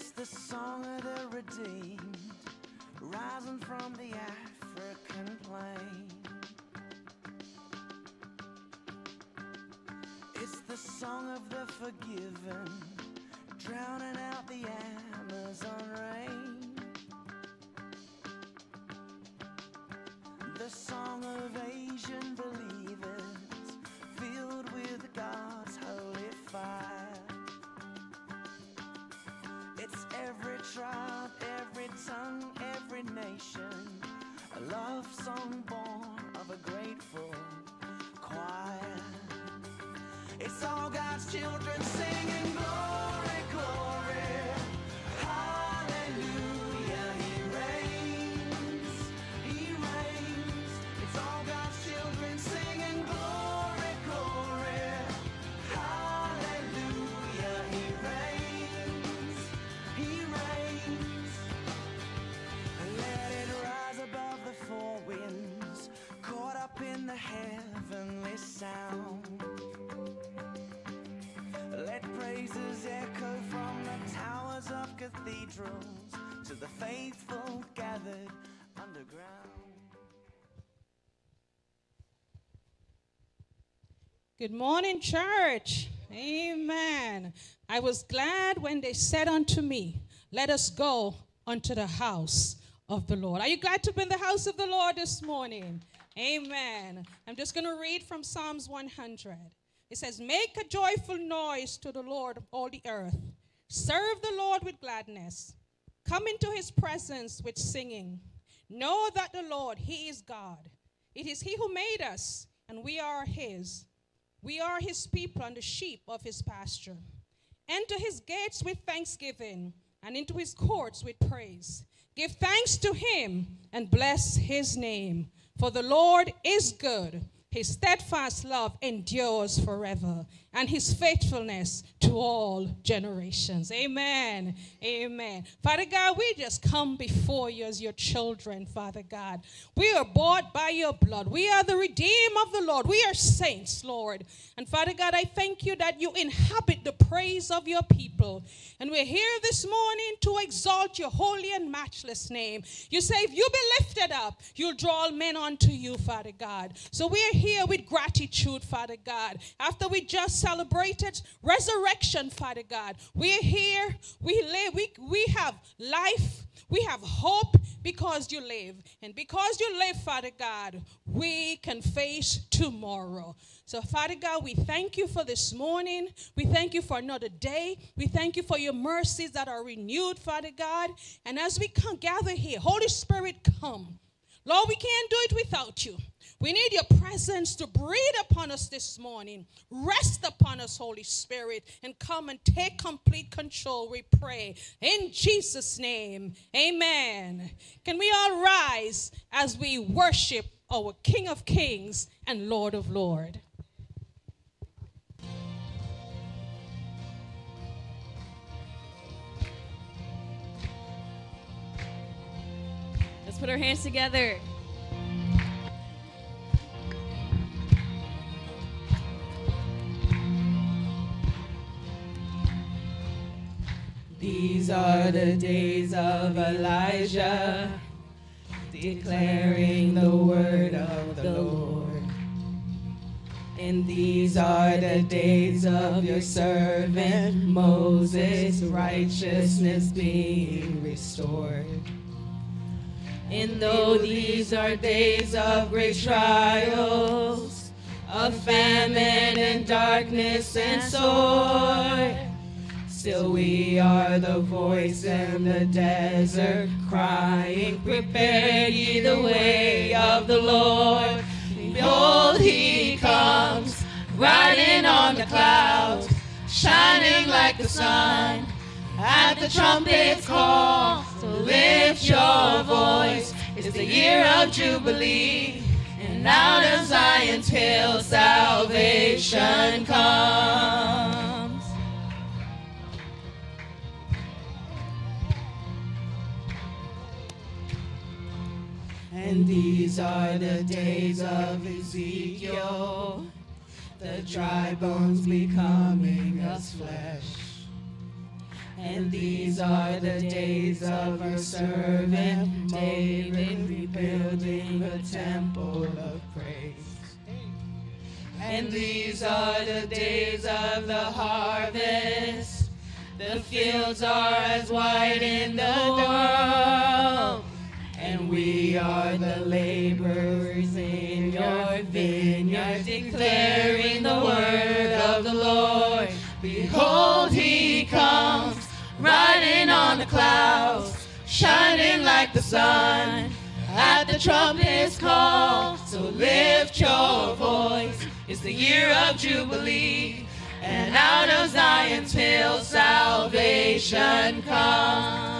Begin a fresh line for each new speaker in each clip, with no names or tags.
It's the song of the redeemed, rising from the African plain. It's the song of the forgiven, drowning out the It's all God's children singing glory, glory, the faithful gathered underground.
Good morning, church. Amen. I was glad when they said unto me, Let us go unto the house of the Lord. Are you glad to be in the house of the Lord this morning? Amen. I'm just going to read from Psalms 100. It says, Make a joyful noise to the Lord, all the earth. Serve the Lord with gladness. Come into his presence with singing. Know that the Lord, he is God. It is he who made us, and we are his. We are his people and the sheep of his pasture. Enter his gates with thanksgiving and into his courts with praise. Give thanks to him and bless his name. For the Lord is good. His steadfast love endures forever, and his faithfulness to all generations. Amen. Amen. Father God, we just come before you as your children, Father God. We are bought by your blood. We are the redeemed of the Lord. We are saints, Lord. And Father God, I thank you that you inhabit the praise of your people. And we're here this morning to exalt your holy and matchless name. You say, if you be lifted up, you'll draw all men unto you, Father God. So we're here with gratitude, Father God. After we just celebrated resurrection, Father God, we're here, we live, we, we have life, we have hope because you live. And because you live, Father God, we can face tomorrow. So, Father God, we thank you for this morning. We thank you for another day. We thank you for your mercies that are renewed, Father God. And as we come gather here, Holy Spirit, come. Lord, we can't do it without you. We need your presence to breathe upon us this morning. Rest upon us, Holy Spirit, and come and take complete control, we pray. In Jesus' name, amen. Can we all rise as we worship our King of Kings and Lord of Lords?
Let's put our hands together.
These are the days of Elijah, declaring the word of the Lord. And these are the days of your servant Moses, righteousness being restored. And though these are days of great trials, of famine and darkness and sword, Still we are the voice in the desert crying, prepare ye the way of the Lord. Behold, he comes, riding on the clouds, shining like the sun. At the trumpet's call, so lift your voice. It's the year of Jubilee, and out of Zion's hill salvation comes. And these are the days of Ezekiel, the dry bones becoming as flesh. And these are the days of your servant David rebuilding a temple of praise. And these are the days of the harvest. The fields are as white in the dawn. And we are the laborers in your vineyard, declaring the word of the Lord. Behold, he comes, riding on the clouds, shining like the sun. At the trumpet's call, so lift your voice. It's the year of Jubilee, and out of Zion's hill salvation comes.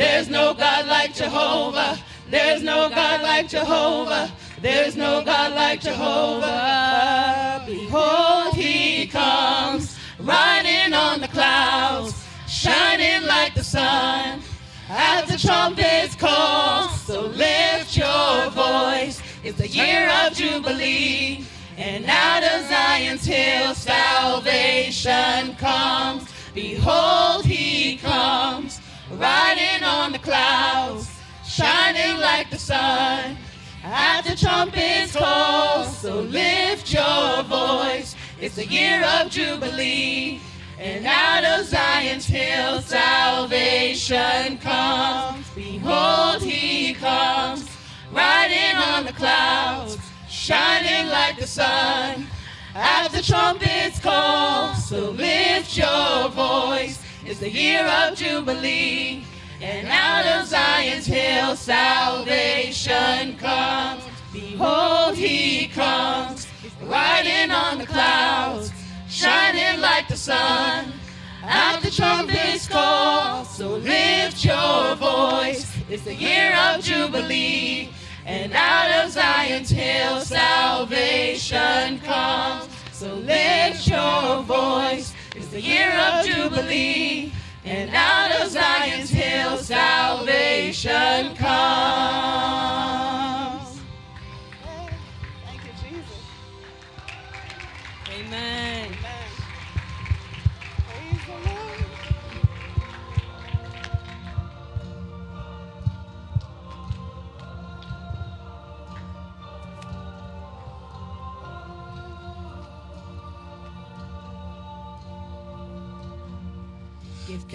There's no God like Jehovah. There's no God like Jehovah. There's no God like Jehovah. Behold, he comes, riding on the clouds, shining like the sun. At the trumpet's call, so lift your voice. It's the year of Jubilee. And out of Zion's hill salvation comes. Behold, he comes, riding on the clouds, shining like the sun. At the trumpet's call, so lift your voice. It's the year of Jubilee. And out of Zion's hill salvation comes. Behold, he comes, riding on the clouds, shining like the sun. At the trumpet's call, so lift your voice. It's the year of Jubilee. And out of Zion's hill salvation comes. Behold, he comes, riding on the clouds, shining like the sun. At the trumpet's call, so lift your voice. It's the year of Jubilee. And out of Zion's hill salvation comes. So lift your voice. It's the year of Jubilee. And out of Zion's hill salvation comes.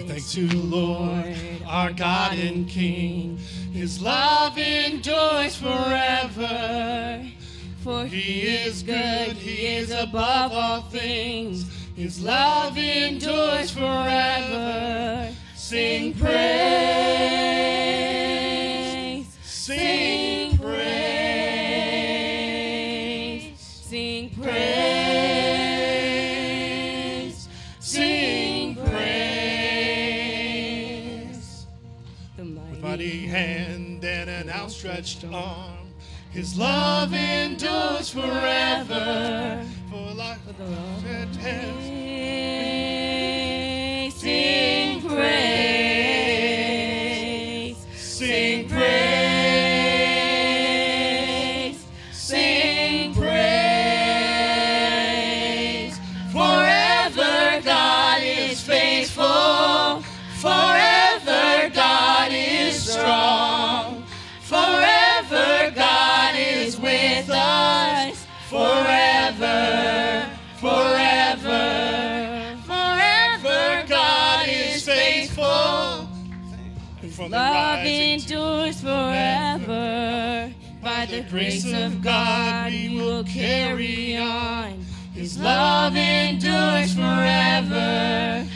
Thanks to the Lord, our God and King. His love endures forever.
For
He is good, He is above all things. His love endures forever. Sing praise, sing praise,
sing
praise, outstretched arm. His love endures forever. For life that has
Sing praise,
From the
love
rising
endures forever. By the grace of God, we will carry on. His love endures forever.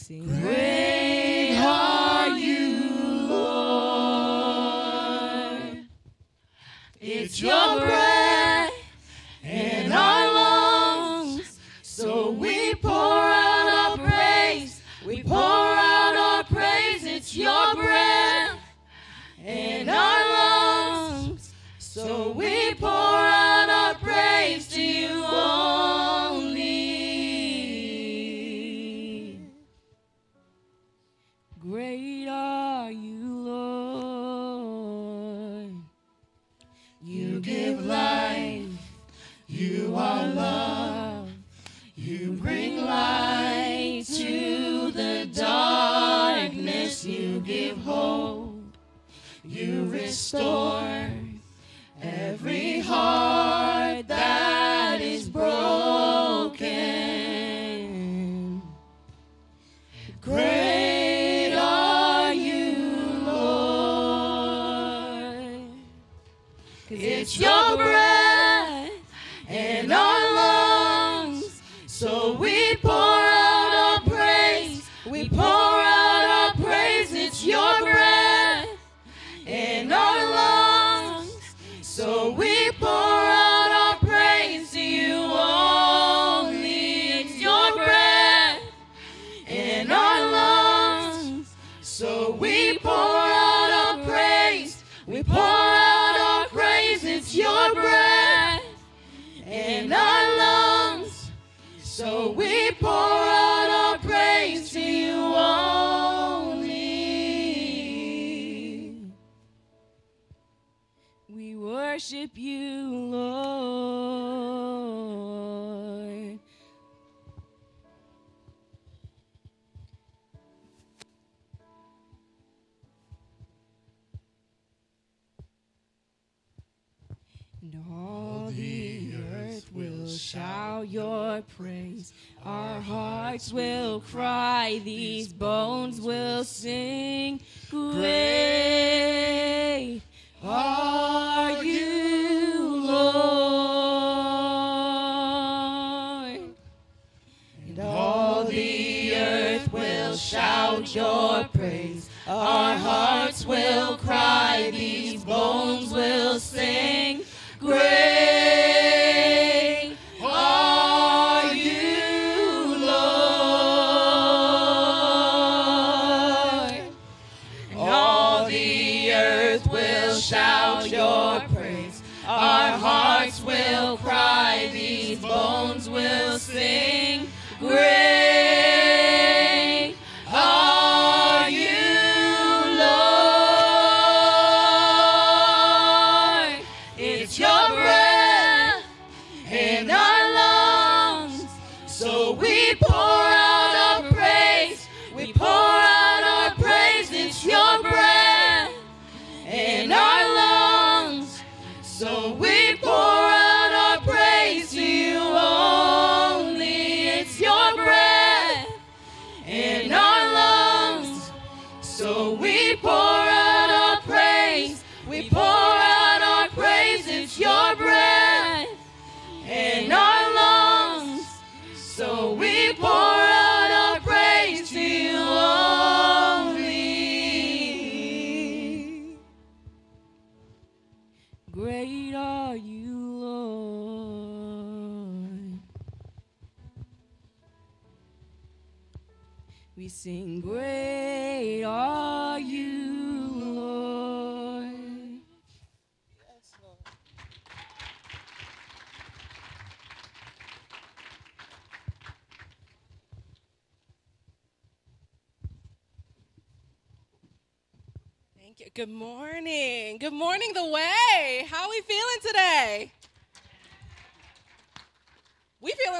assim.
And all the earth will shout your praise. Our hearts will cry, these bones will sing. Great are you, Lord. And all the earth will shout your praise. Our hearts will cry, these bones will sing.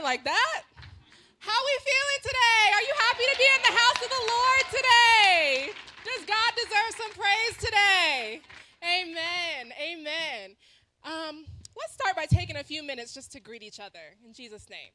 Like that? How we feeling today? Are you happy to be in the house of the Lord today? Does God deserve some praise today? Amen. Amen. Um, let's start by taking a few minutes just to greet each other in Jesus' name.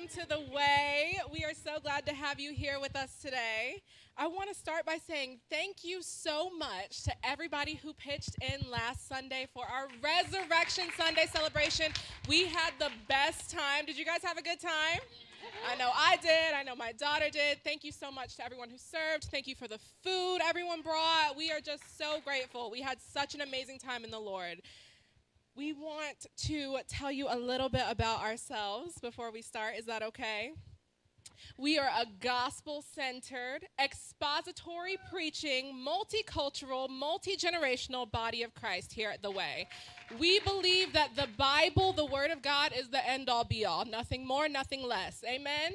Welcome to the Way. We are so glad to have you here with us today. I want to start by saying thank you so much to everybody who pitched in last Sunday for our Resurrection Sunday celebration. We had the best time. Did you guys have a good time? I know I did. I know my daughter did. Thank you so much to everyone who served. Thank you for the food everyone brought. We are just so grateful. We had such an amazing time in the Lord. We want to tell you a little bit about ourselves before we start. Is that okay? We are a gospel centered, expository preaching, multicultural, multi generational body of Christ here at The Way. We believe that the Bible, the Word of God, is the end all be all. Nothing more, nothing less. Amen?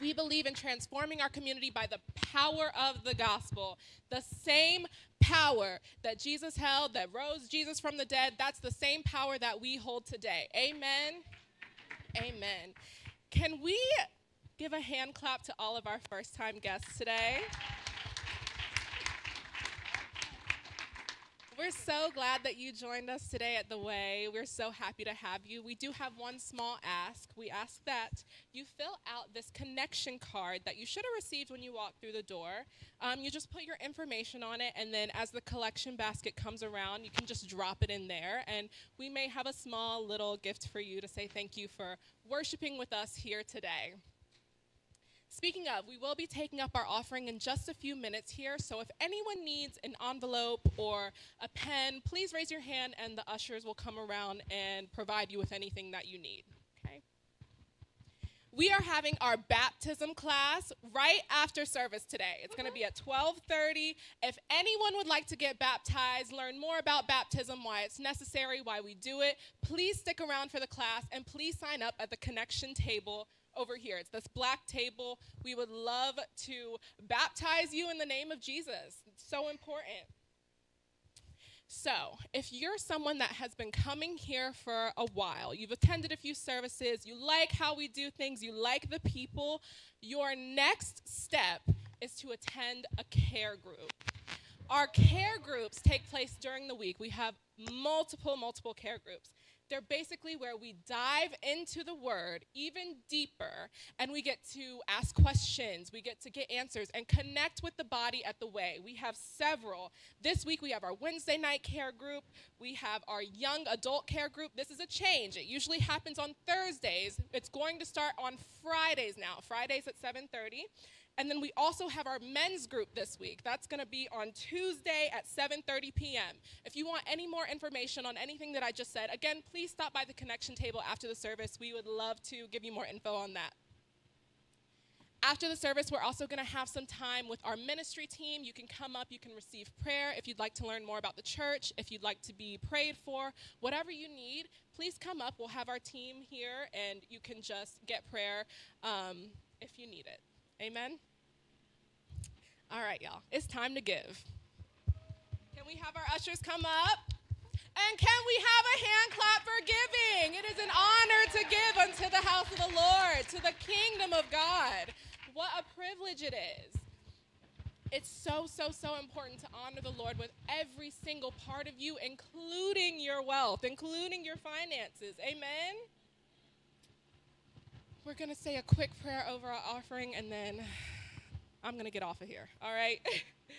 We believe in transforming our community by the power of the gospel. The same power that Jesus held, that rose Jesus from the dead, that's the same power that we hold today. Amen. Amen. Can we give a hand clap to all of our first time guests today? We're so glad that you joined us today at The Way. We're so happy to have you. We do have one small ask. We ask that you fill out this connection card that you should have received when you walked through the door. Um, you just put your information on it, and then as the collection basket comes around, you can just drop it in there. And we may have a small little gift for you to say thank you for worshiping with us here today. Speaking of, we will be taking up our offering in just a few minutes here. So if anyone needs an envelope or a pen, please raise your hand and the ushers will come around and provide you with anything that you need. Okay? we are having our baptism class right after service today. It's going to be at 12:30. If anyone would like to get baptized, learn more about baptism, why it's necessary, why we do it, please stick around for the class and please sign up at the connection table over here. It's this black table. We would love to baptize you in the name of Jesus. It's so important. So, if you're someone that has been coming here for a while, you've attended a few services, you like how we do things, you like the people, your next step is to attend a care group. Our care groups take place during the week. We have multiple, multiple care groups. They're basically where we dive into the word even deeper and we get to ask questions, we get to get answers and connect with the body at the way. We have several. This week we have our Wednesday night care group, we have our young adult care group. This is a change. It usually happens on Thursdays. It's going to start on Fridays now. Fridays at 7:30. And then we also have our men's group this week. That's going to be on Tuesday at 7:30 p.m. If you want any more information on anything that I just said, again, please stop by the connection table after the service. We would love to give you more info on that. After the service, we're also going to have some time with our ministry team. You can come up, you can receive prayer if you'd like to learn more about the church, if you'd like to be prayed for, whatever you need, please come up. We'll have our team here and you can just get prayer um, if you need it. Amen? All right, y'all. It's time to give. Can we have our ushers come up? And can we have a hand clap for giving? It is an honor to give unto the house of the Lord, to the kingdom of God. What a privilege it is. It's so, so, so important to honor the Lord with every single part of you, including your wealth, including your finances. Amen? We're going to say a quick prayer over our offering and then I'm going to get off of here. All right?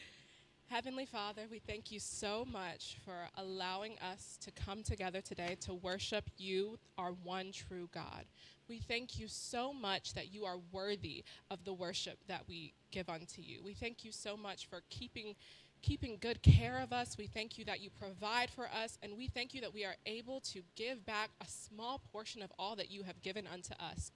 Heavenly Father, we thank you so much for allowing us to come together today to worship you, our one true God. We thank you so much that you are worthy of the worship that we give unto you. We thank you so much for keeping keeping good care of us. We thank you that you provide for us and we thank you that we are able to give back a small portion of all that you have given unto us.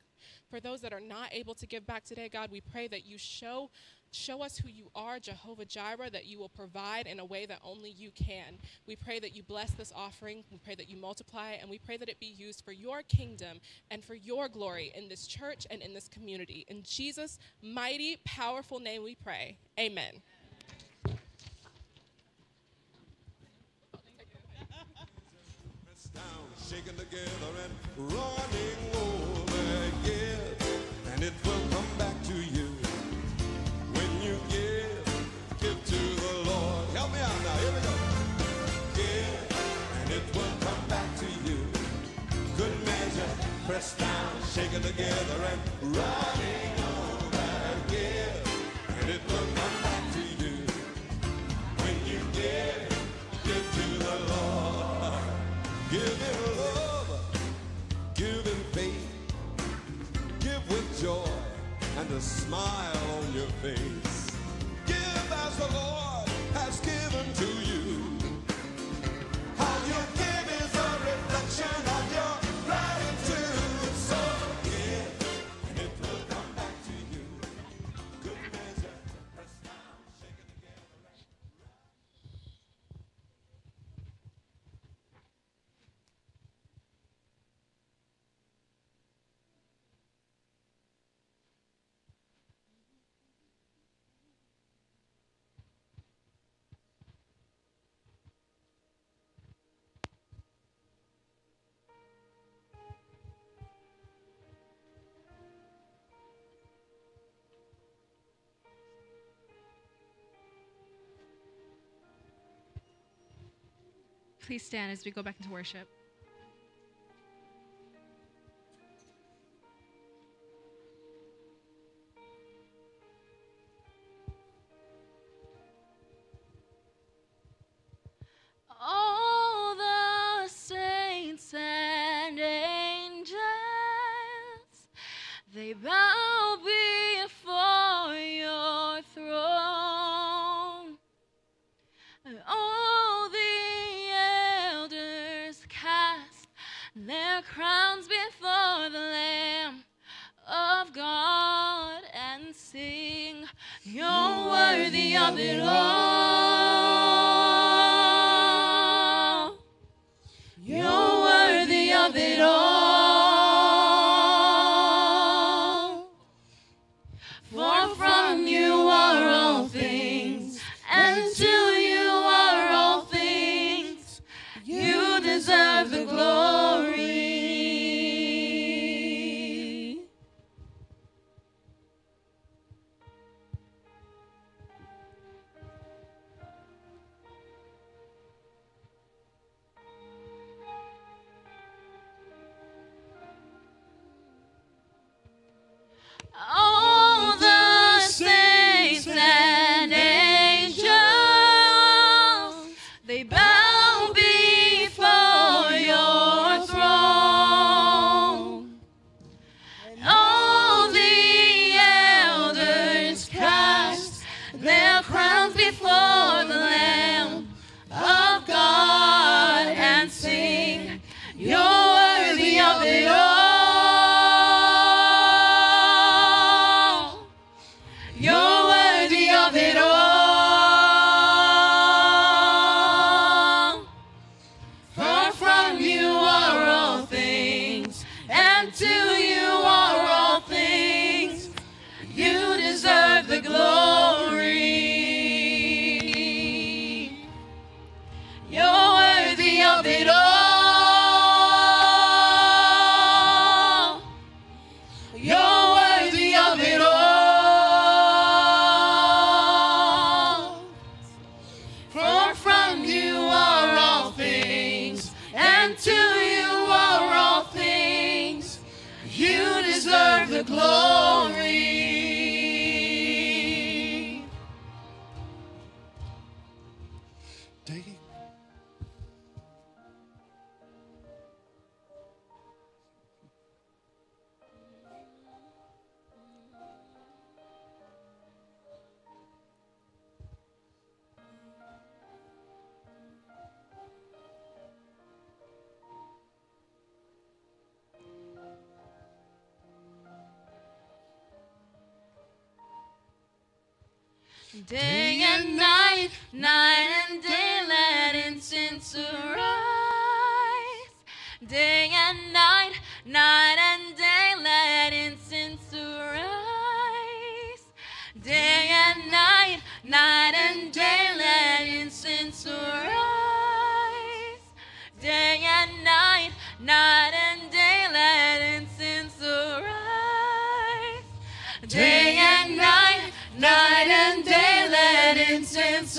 For those that are not able to give back today, God, we pray that you show show us who you are, Jehovah Jireh, that you will provide in a way that only you can. We pray that you bless this offering. We pray that you multiply it, and we pray that it be used for your kingdom and for your glory in this church and in this community. In Jesus' mighty, powerful name we pray. Amen.
shaken together and running And it will come back to you when you give, give to the Lord. Help me out now, here we go. Give, and it will come back to you. Good measure, down, together and running and a smile on your face. Give as the Lord has given to you.
Please stand as we go back into worship.
their crowns before the Lamb of God and sing, You're worthy of it all. You're worthy of it all.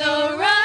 all right. right.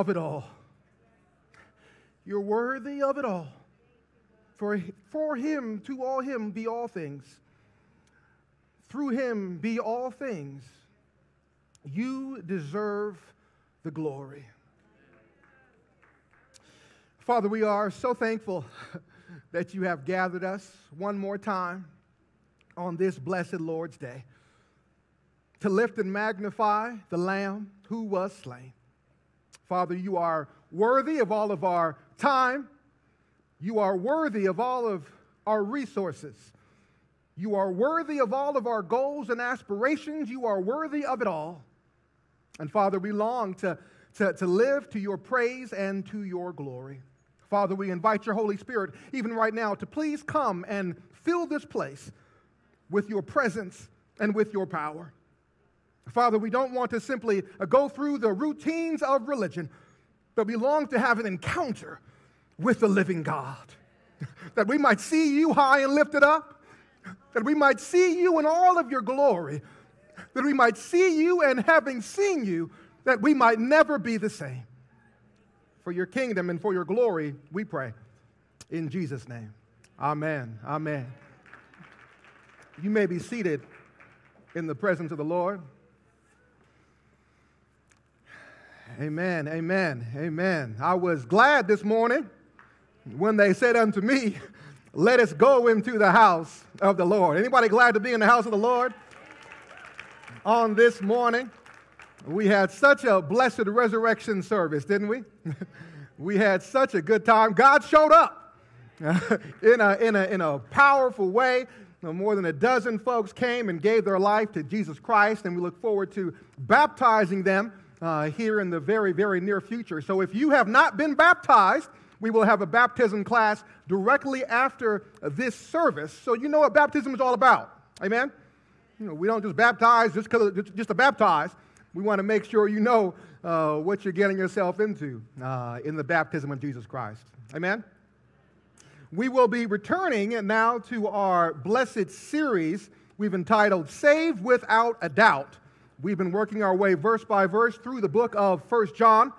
of it all. You're worthy of it all. For, for
him, to all him, be all things. Through him, be all things. You deserve the glory. Father, we are so thankful that you have gathered us one more time on this blessed Lord's day to lift and magnify the Lamb who was slain. Father, you are worthy of all of our time. You are worthy of all of our resources. You are worthy of all of our goals and aspirations. You are worthy of it all. And Father, we long to, to, to live to your praise and to your glory. Father, we invite your Holy Spirit, even right now, to please come and fill this place with your presence and with your power. Father, we don't want to simply go through the routines of religion, but we long to have an encounter with the living God. that we might see you high and lifted up, that we might see you in all of your glory, that we might see you and having seen you, that we might never be the same. For your kingdom and for your glory, we pray. In Jesus' name. Amen. Amen. You may be seated in the presence of the Lord. Amen, amen, amen. I was glad this morning when they said unto me, Let us go into the house of the Lord. Anybody glad to be in the house of the Lord? On this morning, we had such a blessed resurrection service, didn't we? we had such a good time. God showed up in, a, in, a, in a powerful way. More than a dozen folks came and gave their life to Jesus Christ, and we look forward to baptizing them uh, here in the very, very near future. So if you have not been baptized, we will have a baptism class directly after this service. So you know what baptism is all about. Amen? You know, we don't just baptize just, cause, just to baptize. We want to make sure you know uh, what you're getting yourself into uh, in the baptism of Jesus Christ. Amen? We will be returning now to our blessed series we've entitled Save Without a Doubt. We've been working our way verse by verse through the book of First John.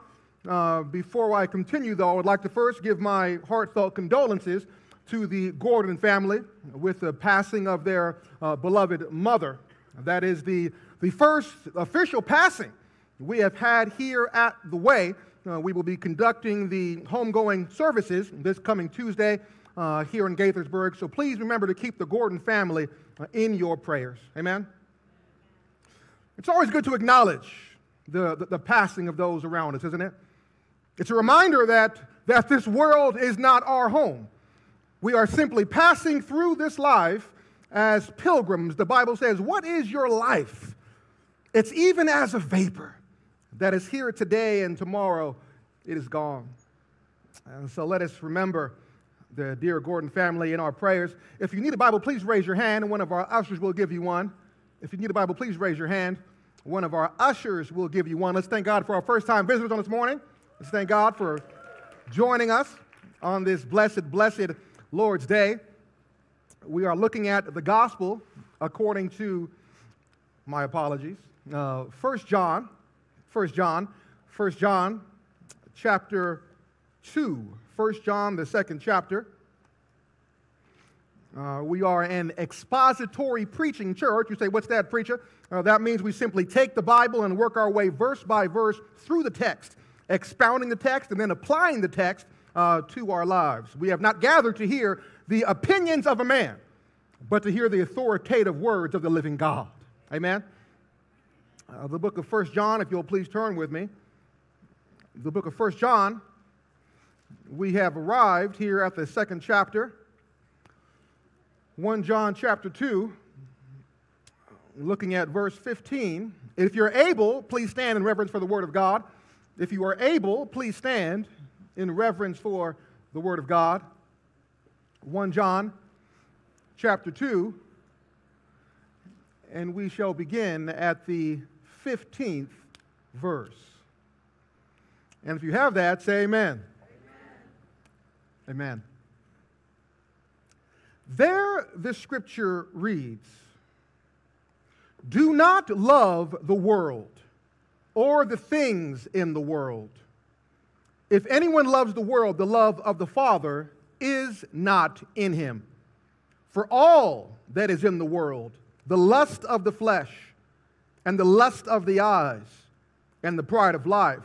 Uh, before I continue, though, I would like to first give my heartfelt condolences to the Gordon family with the passing of their uh, beloved mother. That is the, the first official passing we have had here at the Way. Uh, we will be conducting the homegoing services this coming Tuesday uh, here in Gaithersburg. So please remember to keep the Gordon family uh, in your prayers. Amen. It's always good to acknowledge the, the, the, passing of those around us, isn't it? It's a reminder that, that this world is not our home. We are simply passing through this life as pilgrims. The Bible says, What is your life? It's even as a vapor that is here today and tomorrow it is gone. And so let us remember the dear Gordon family in our prayers. If you need a Bible, please raise your hand, and one of our ushers will give you one. If you need a Bible, please raise your hand. One of our ushers will give you one. Let's thank God for our first time visitors on this morning. Let's thank God for joining us on this blessed, blessed Lord's Day. We are looking at the gospel according to my apologies. Uh, 1 John, 1 John, 1 John chapter 2. 1 John, the second chapter. Uh, we are an expository preaching church. You say, what's that, preacher? Uh, that means we simply take the Bible and work our way verse by verse through the text, expounding the text and then applying the text uh, to our lives. We have not gathered to hear the opinions of a man, but to hear the authoritative words of the living God. Amen? Uh, the book of First John, if you'll please turn with me. The book of First John, we have arrived here at the second chapter. 1 John chapter 2, looking at verse 15. If you're able, please stand in reverence for the Word of God. If you are able, please stand in reverence for the Word of God. 1 John chapter 2, and we shall begin at the 15th verse. And if you have that, say amen. Amen. amen. There, the scripture reads Do not love the world or the things in the world. If anyone loves the world, the love of the Father is not in him. For all that is in the world, the lust of the flesh, and the lust of the eyes, and the pride of life,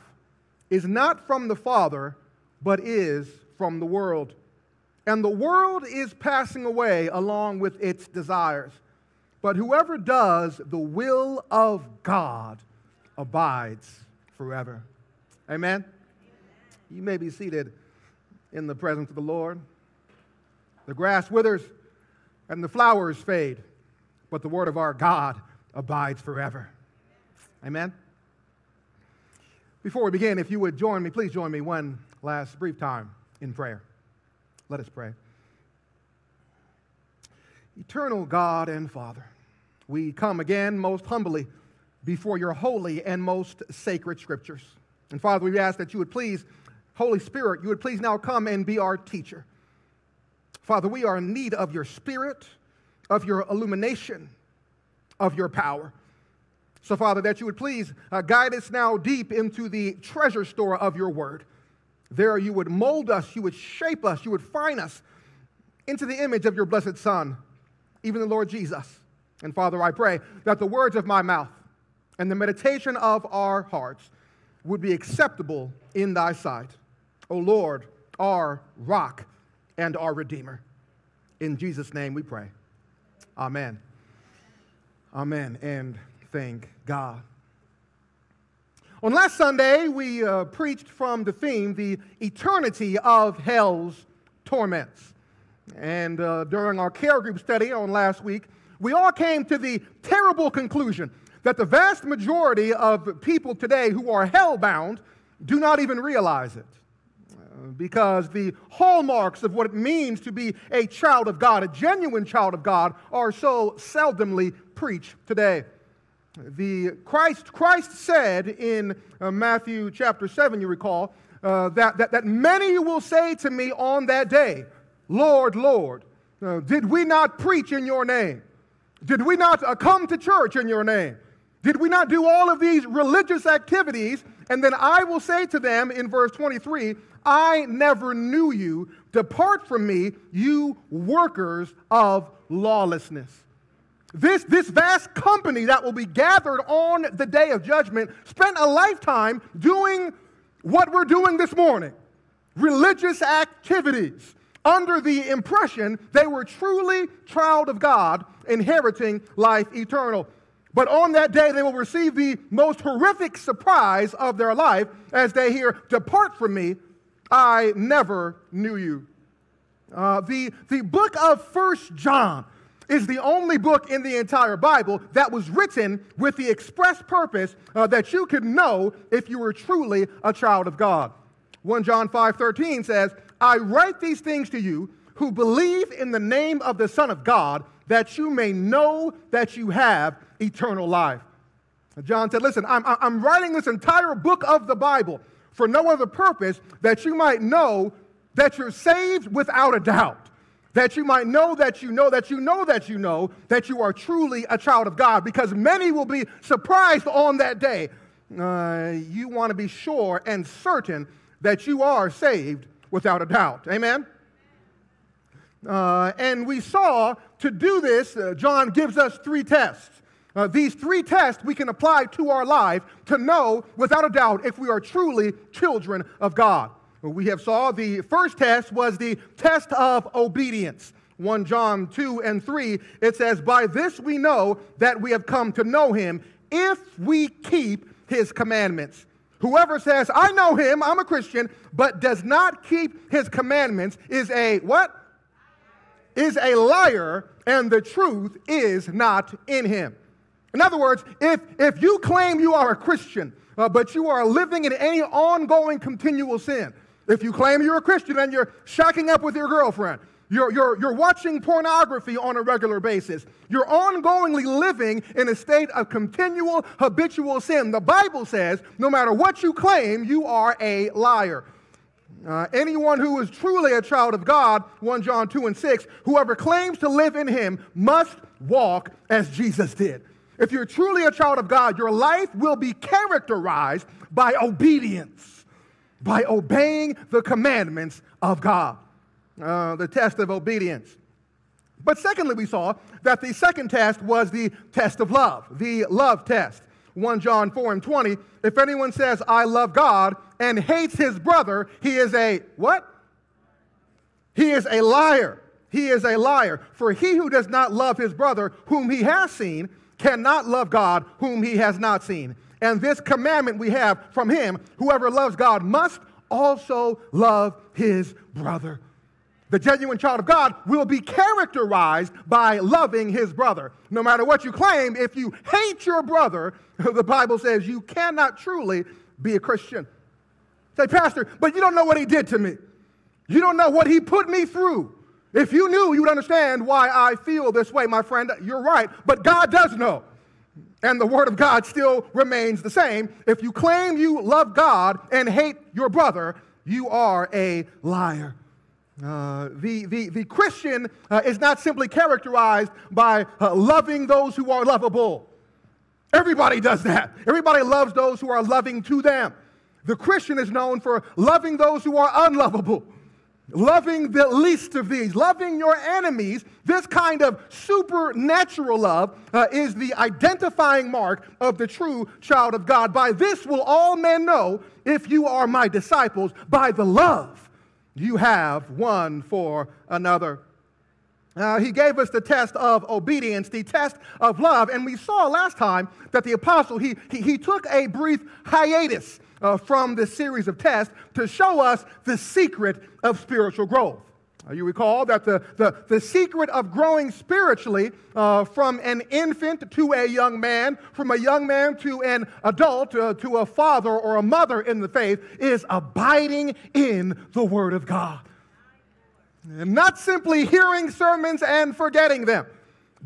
is not from the Father, but is from the world. And the world is passing away along with its desires. But whoever does the will of God abides forever. Amen? You may be seated in the presence of the Lord. The grass withers and the flowers fade, but the word of our God abides forever. Amen. Before we begin, if you would join me, please join me one last brief time in prayer. Let us pray. Eternal God and Father, we come again most humbly before your holy and most sacred scriptures. And Father, we ask that you would please, Holy Spirit, you would please now come and be our teacher. Father, we are in need of your spirit, of your illumination, of your power. So, Father, that you would please uh, guide us now deep into the treasure store of your word. There you would mold us, you would shape us, you would fine us into the image of your blessed Son, even the Lord Jesus. And Father, I pray that the words of my mouth and the meditation of our hearts would be acceptable in thy sight. O Lord, our rock and our redeemer. In Jesus' name we pray. Amen. Amen. And thank God. On last Sunday, we uh, preached from the theme, the eternity of hell's torments. And uh, during our care group study on last week, we all came to the terrible conclusion that the vast majority of people today who are hellbound do not even realize it. Uh, because the hallmarks of what it means to be a child of God, a genuine child of God, are so seldomly preached today. The Christ, Christ said in uh, Matthew chapter 7, you recall, uh, that, that, that many will say to me on that day, Lord, Lord, uh, did we not preach in your name? Did we not uh, come to church in your name? Did we not do all of these religious activities? And then I will say to them in verse 23, I never knew you. Depart from me, you workers of lawlessness. This, this vast company that will be gathered on the day of judgment spent a lifetime doing what we're doing this morning religious activities under the impression they were truly child of God, inheriting life eternal. But on that day, they will receive the most horrific surprise of their life as they hear, Depart from me, I never knew you. Uh, the, the book of First John is the only book in the entire Bible that was written with the express purpose uh, that you could know if you were truly a child of God. 1 John 5:13 says, "I write these things to you who believe in the name of the Son of God, that you may know that you have eternal life." John said, "Listen, I'm, I'm writing this entire book of the Bible for no other purpose that you might know that you're saved without a doubt." That you might know that you know that you know that you know that you are truly a child of God, because many will be surprised on that day. Uh, you want to be sure and certain that you are saved without a doubt. Amen? Uh, and we saw to do this, uh, John gives us three tests. Uh, these three tests we can apply to our life to know without a doubt if we are truly children of God. We have saw the first test was the test of obedience. 1 John 2 and 3, it says, By this we know that we have come to know him if we keep his commandments. Whoever says, I know him, I'm a Christian, but does not keep his commandments is a what? Is a liar, and the truth is not in him. In other words, if, if you claim you are a Christian, uh, but you are living in any ongoing continual sin, if you claim you're a Christian and you're shacking up with your girlfriend, you're, you're, you're watching pornography on a regular basis. You're ongoingly living in a state of continual habitual sin. The Bible says no matter what you claim, you are a liar. Uh, anyone who is truly a child of God, 1 John 2 and 6, whoever claims to live in him must walk as Jesus did. If you're truly a child of God, your life will be characterized by obedience, by obeying the commandments of God. Uh, the test of obedience. But secondly, we saw that the second test was the test of love, the love test. 1 John 4 and 20. If anyone says, I love God and hates his brother, he is a what? He is a liar. He is a liar. For he who does not love his brother whom he has seen cannot love God whom he has not seen. And this commandment we have from him whoever loves God must also love his brother. The genuine child of God will be characterized by loving his brother. No matter what you claim, if you hate your brother, the Bible says you cannot truly be a Christian. Say, Pastor, but you don't know what he did to me. You don't know what he put me through. If you knew, you would understand why I feel this way, my friend. You're right, but God does know. And the Word of God still remains the same. If you claim you love God and hate your brother, you are a liar. Uh, the, the, the Christian uh, is not simply characterized by uh, loving those who are lovable. Everybody does that. Everybody loves those who are loving to them. The Christian is known for loving those who are unlovable, loving the least of these, loving your enemies. This kind of supernatural love uh, is the identifying mark of the true child of God. By this will all men know if you are my disciples, by the love you have one for another. Uh, he gave us the test of obedience, the test of love, and we saw last time that the apostle he, he, he took a brief hiatus uh, from this series of tests to show us the secret of spiritual growth. Uh, you recall that the, the, the secret of growing spiritually uh, from an infant to a young man, from a young man to an adult, uh, to a father or a mother in the faith, is abiding in the Word of God. And not simply hearing sermons and forgetting them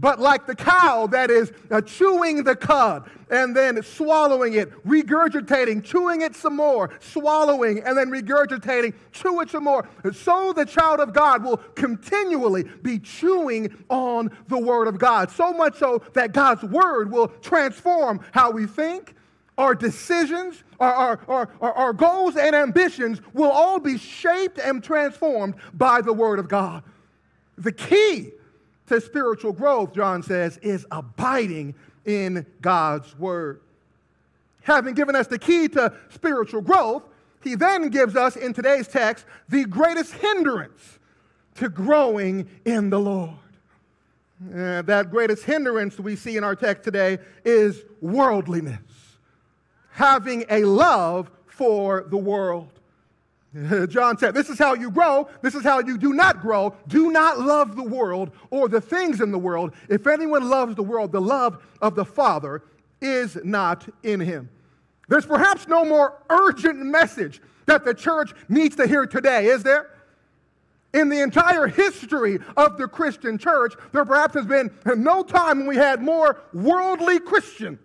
but like the cow that is uh, chewing the cud and then swallowing it, regurgitating, chewing it some more, swallowing, and then regurgitating, chew it some more. So the child of God will continually be chewing on the Word of God. So much so that God's Word will transform how we think, our decisions, our, our, our, our, our goals and ambitions will all be shaped and transformed by the Word of God. The key to spiritual growth, John says, is abiding in God's word. Having given us the key to spiritual growth, he then gives us in today's text the greatest hindrance to growing in the Lord. Uh, that greatest hindrance we see in our text today is worldliness, having a love for the world. John said, This is how you grow. This is how you do not grow. Do not love the world or the things in the world. If anyone loves the world, the love of the Father is not in him. There's perhaps no more urgent message that the church needs to hear today, is there? In the entire history of the Christian church, there perhaps has been no time when we had more worldly Christians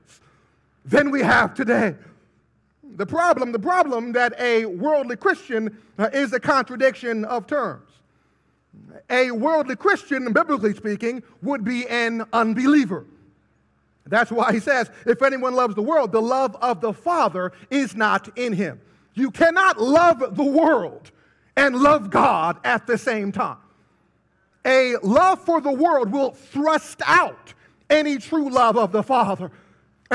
than we have today. The problem, the problem that a worldly Christian uh, is a contradiction of terms. A worldly Christian, biblically speaking, would be an unbeliever. That's why he says, if anyone loves the world, the love of the Father is not in him. You cannot love the world and love God at the same time. A love for the world will thrust out any true love of the Father.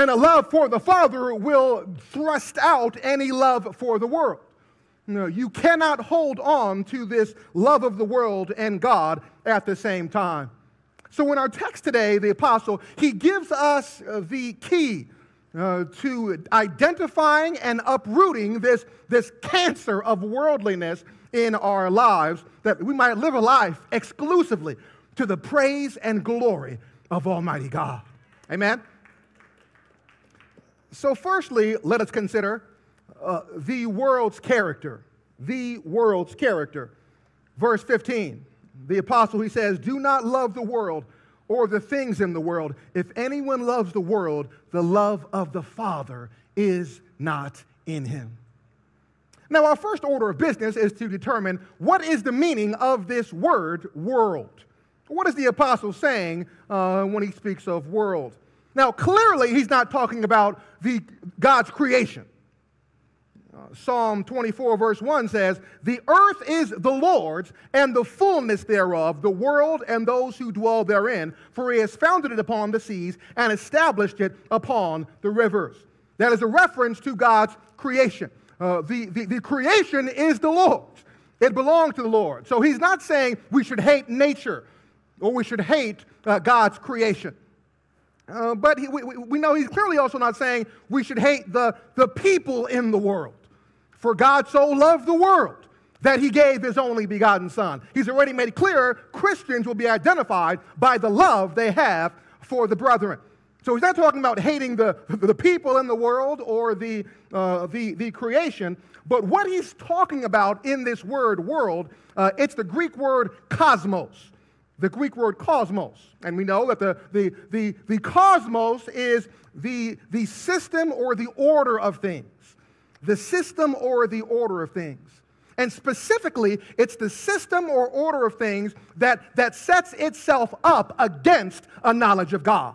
And a love for the Father will thrust out any love for the world. No, you cannot hold on to this love of the world and God at the same time. So, in our text today, the apostle, he gives us uh, the key uh, to identifying and uprooting this, this cancer of worldliness in our lives, that we might live a life exclusively to the praise and glory of Almighty God. Amen? So, firstly, let us consider uh, the world's character. The world's character. Verse 15, the apostle, he says, Do not love the world or the things in the world. If anyone loves the world, the love of the Father is not in him. Now, our first order of business is to determine what is the meaning of this word, world. What is the apostle saying uh, when he speaks of world? Now, clearly, he's not talking about the, God's creation. Uh, Psalm 24, verse 1 says, The earth is the Lord's, and the fullness thereof, the world and those who dwell therein, for he has founded it upon the seas and established it upon the rivers. That is a reference to God's creation. Uh, the, the, the creation is the Lord's, it belongs to the Lord. So he's not saying we should hate nature or we should hate uh, God's creation. Uh, but he, we, we know he's clearly also not saying we should hate the, the people in the world. For God so loved the world that he gave his only begotten Son. He's already made clear Christians will be identified by the love they have for the brethren. So he's not talking about hating the, the people in the world or the, uh, the, the creation, but what he's talking about in this word world, uh, it's the Greek word cosmos. The Greek word cosmos. And we know that the, the, the, the cosmos is the, the system or the order of things. The system or the order of things. And specifically, it's the system or order of things that, that sets itself up against a knowledge of God.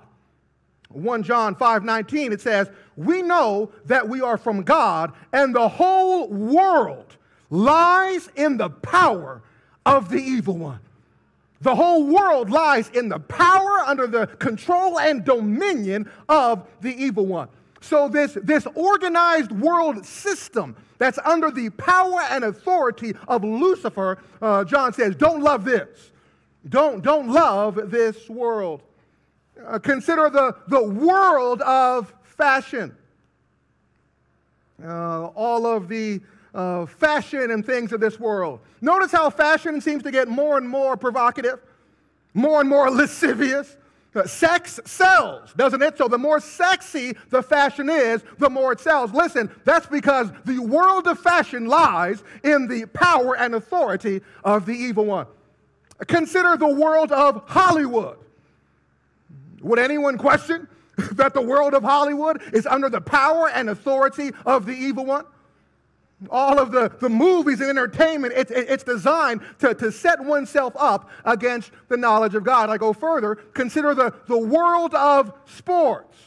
1 John 5 19, it says, We know that we are from God, and the whole world lies in the power of the evil one. The whole world lies in the power, under the control and dominion of the evil one. So, this, this organized world system that's under the power and authority of Lucifer, uh, John says, don't love this. Don't, don't love this world. Uh, consider the, the world of fashion. Uh, all of the uh, fashion and things of this world. Notice how fashion seems to get more and more provocative, more and more lascivious. Uh, sex sells, doesn't it? So the more sexy the fashion is, the more it sells. Listen, that's because the world of fashion lies in the power and authority of the evil one. Consider the world of Hollywood. Would anyone question that the world of Hollywood is under the power and authority of the evil one? All of the, the movies and entertainment, it's, it's designed to, to set oneself up against the knowledge of God. I go further, consider the, the world of sports.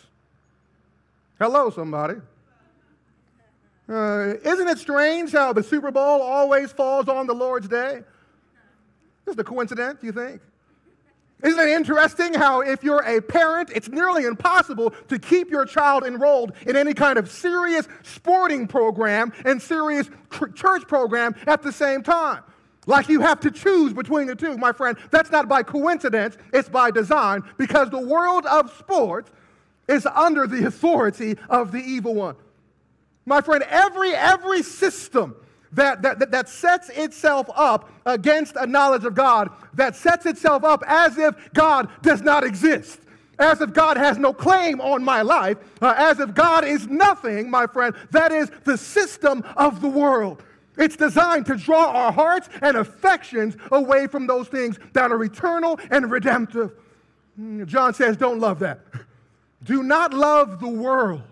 Hello, somebody. Uh, isn't it strange how the Super Bowl always falls on the Lord's day? Just a coincidence, you think? Isn't it interesting how, if you're a parent, it's nearly impossible to keep your child enrolled in any kind of serious sporting program and serious church program at the same time? Like you have to choose between the two, my friend. That's not by coincidence, it's by design because the world of sports is under the authority of the evil one. My friend, every, every system that, that, that sets itself up against a knowledge of God, that sets itself up as if God does not exist, as if God has no claim on my life, uh, as if God is nothing, my friend. That is the system of the world. It's designed to draw our hearts and affections away from those things that are eternal and redemptive. Hmm, John says, Don't love that. Do not love the world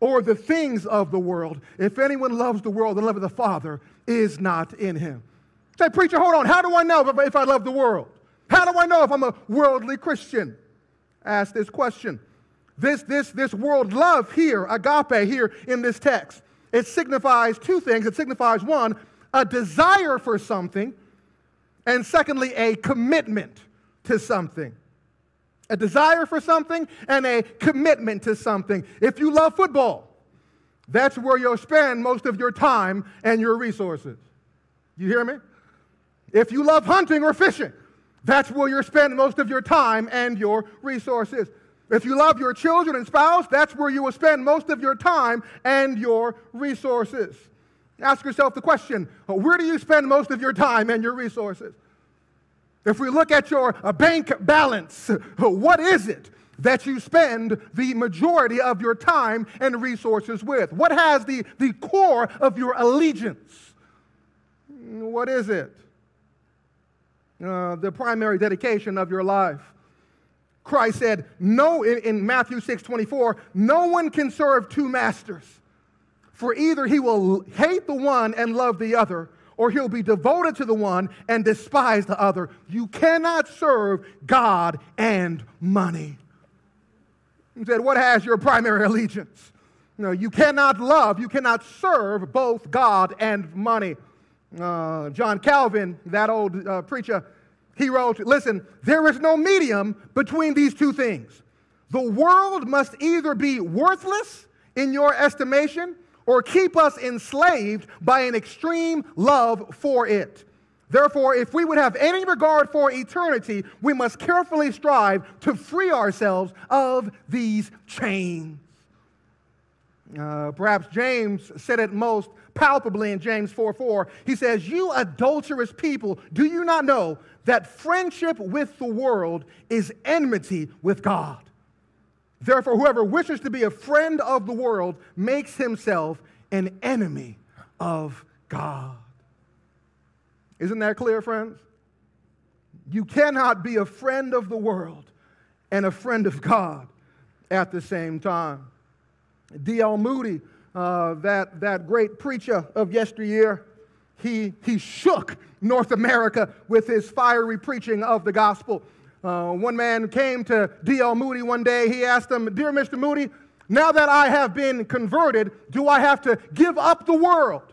or the things of the world. If anyone loves the world, the love of the Father is not in him. Say, preacher, hold on. How do I know if I love the world? How do I know if I'm a worldly Christian? Ask this question. This, this, this world love here, agape here in this text, it signifies two things. It signifies one, a desire for something, and secondly, a commitment to something a desire for something and a commitment to something. If you love football, that's where you'll spend most of your time and your resources. You hear me? If you love hunting or fishing, that's where you'll spend most of your time and your resources. If you love your children and spouse, that's where you will spend most of your time and your resources. Ask yourself the question where do you spend most of your time and your resources? If we look at your uh, bank balance, what is it that you spend the majority of your time and resources with? What has the, the core of your allegiance? What is it? Uh, the primary dedication of your life. Christ said, no, in, in Matthew 6 24, no one can serve two masters, for either he will hate the one and love the other, or he'll be devoted to the one and despise the other. You cannot serve God and money. He said, What has your primary allegiance? You you cannot love, you cannot serve both God and money. Uh, John Calvin, that old uh, preacher, he wrote, Listen, there is no medium between these two things. The world must either be worthless in your estimation or keep us enslaved by an extreme love for it. Therefore, if we would have any regard for eternity, we must carefully strive to free ourselves of these chains. Uh, perhaps James said it most palpably in James 4 4. He says, You adulterous people, do you not know that friendship with the world is enmity with God? Therefore, whoever wishes to be a friend of the world makes himself an enemy of God. Isn't that clear, friends? You cannot be a friend of the world and a friend of God at the same time. D.L. Moody, uh, that, that great preacher of yesteryear, he, he shook North America with his fiery preaching of the gospel. Uh, one man came to D.L. Moody one day. He asked him, Dear Mr. Moody, now that I have been converted, do I have to give up the world?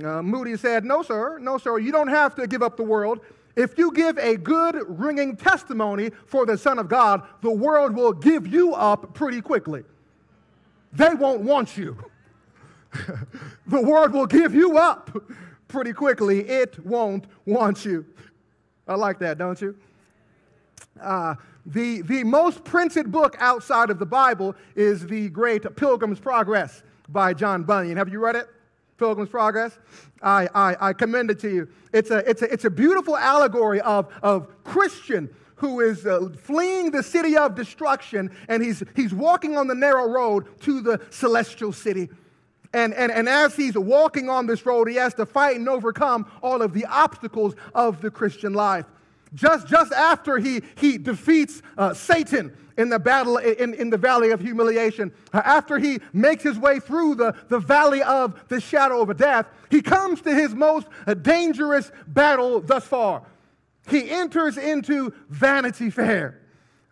Uh, Moody said, No, sir, no, sir, you don't have to give up the world. If you give a good, ringing testimony for the Son of God, the world will give you up pretty quickly. They won't want you. the world will give you up pretty quickly. It won't want you. I like that, don't you? Uh, the, the most printed book outside of the Bible is the great Pilgrim's Progress by John Bunyan. Have you read it? Pilgrim's Progress? I, I, I commend it to you. It's a, it's a, it's a beautiful allegory of, of Christian who is uh, fleeing the city of destruction and he's, he's walking on the narrow road to the celestial city. And, and, and as he's walking on this road, he has to fight and overcome all of the obstacles of the Christian life. Just, just after he, he defeats uh, Satan in the battle in, in the valley of humiliation, uh, after he makes his way through the, the valley of the shadow of death, he comes to his most uh, dangerous battle thus far. He enters into Vanity Fair.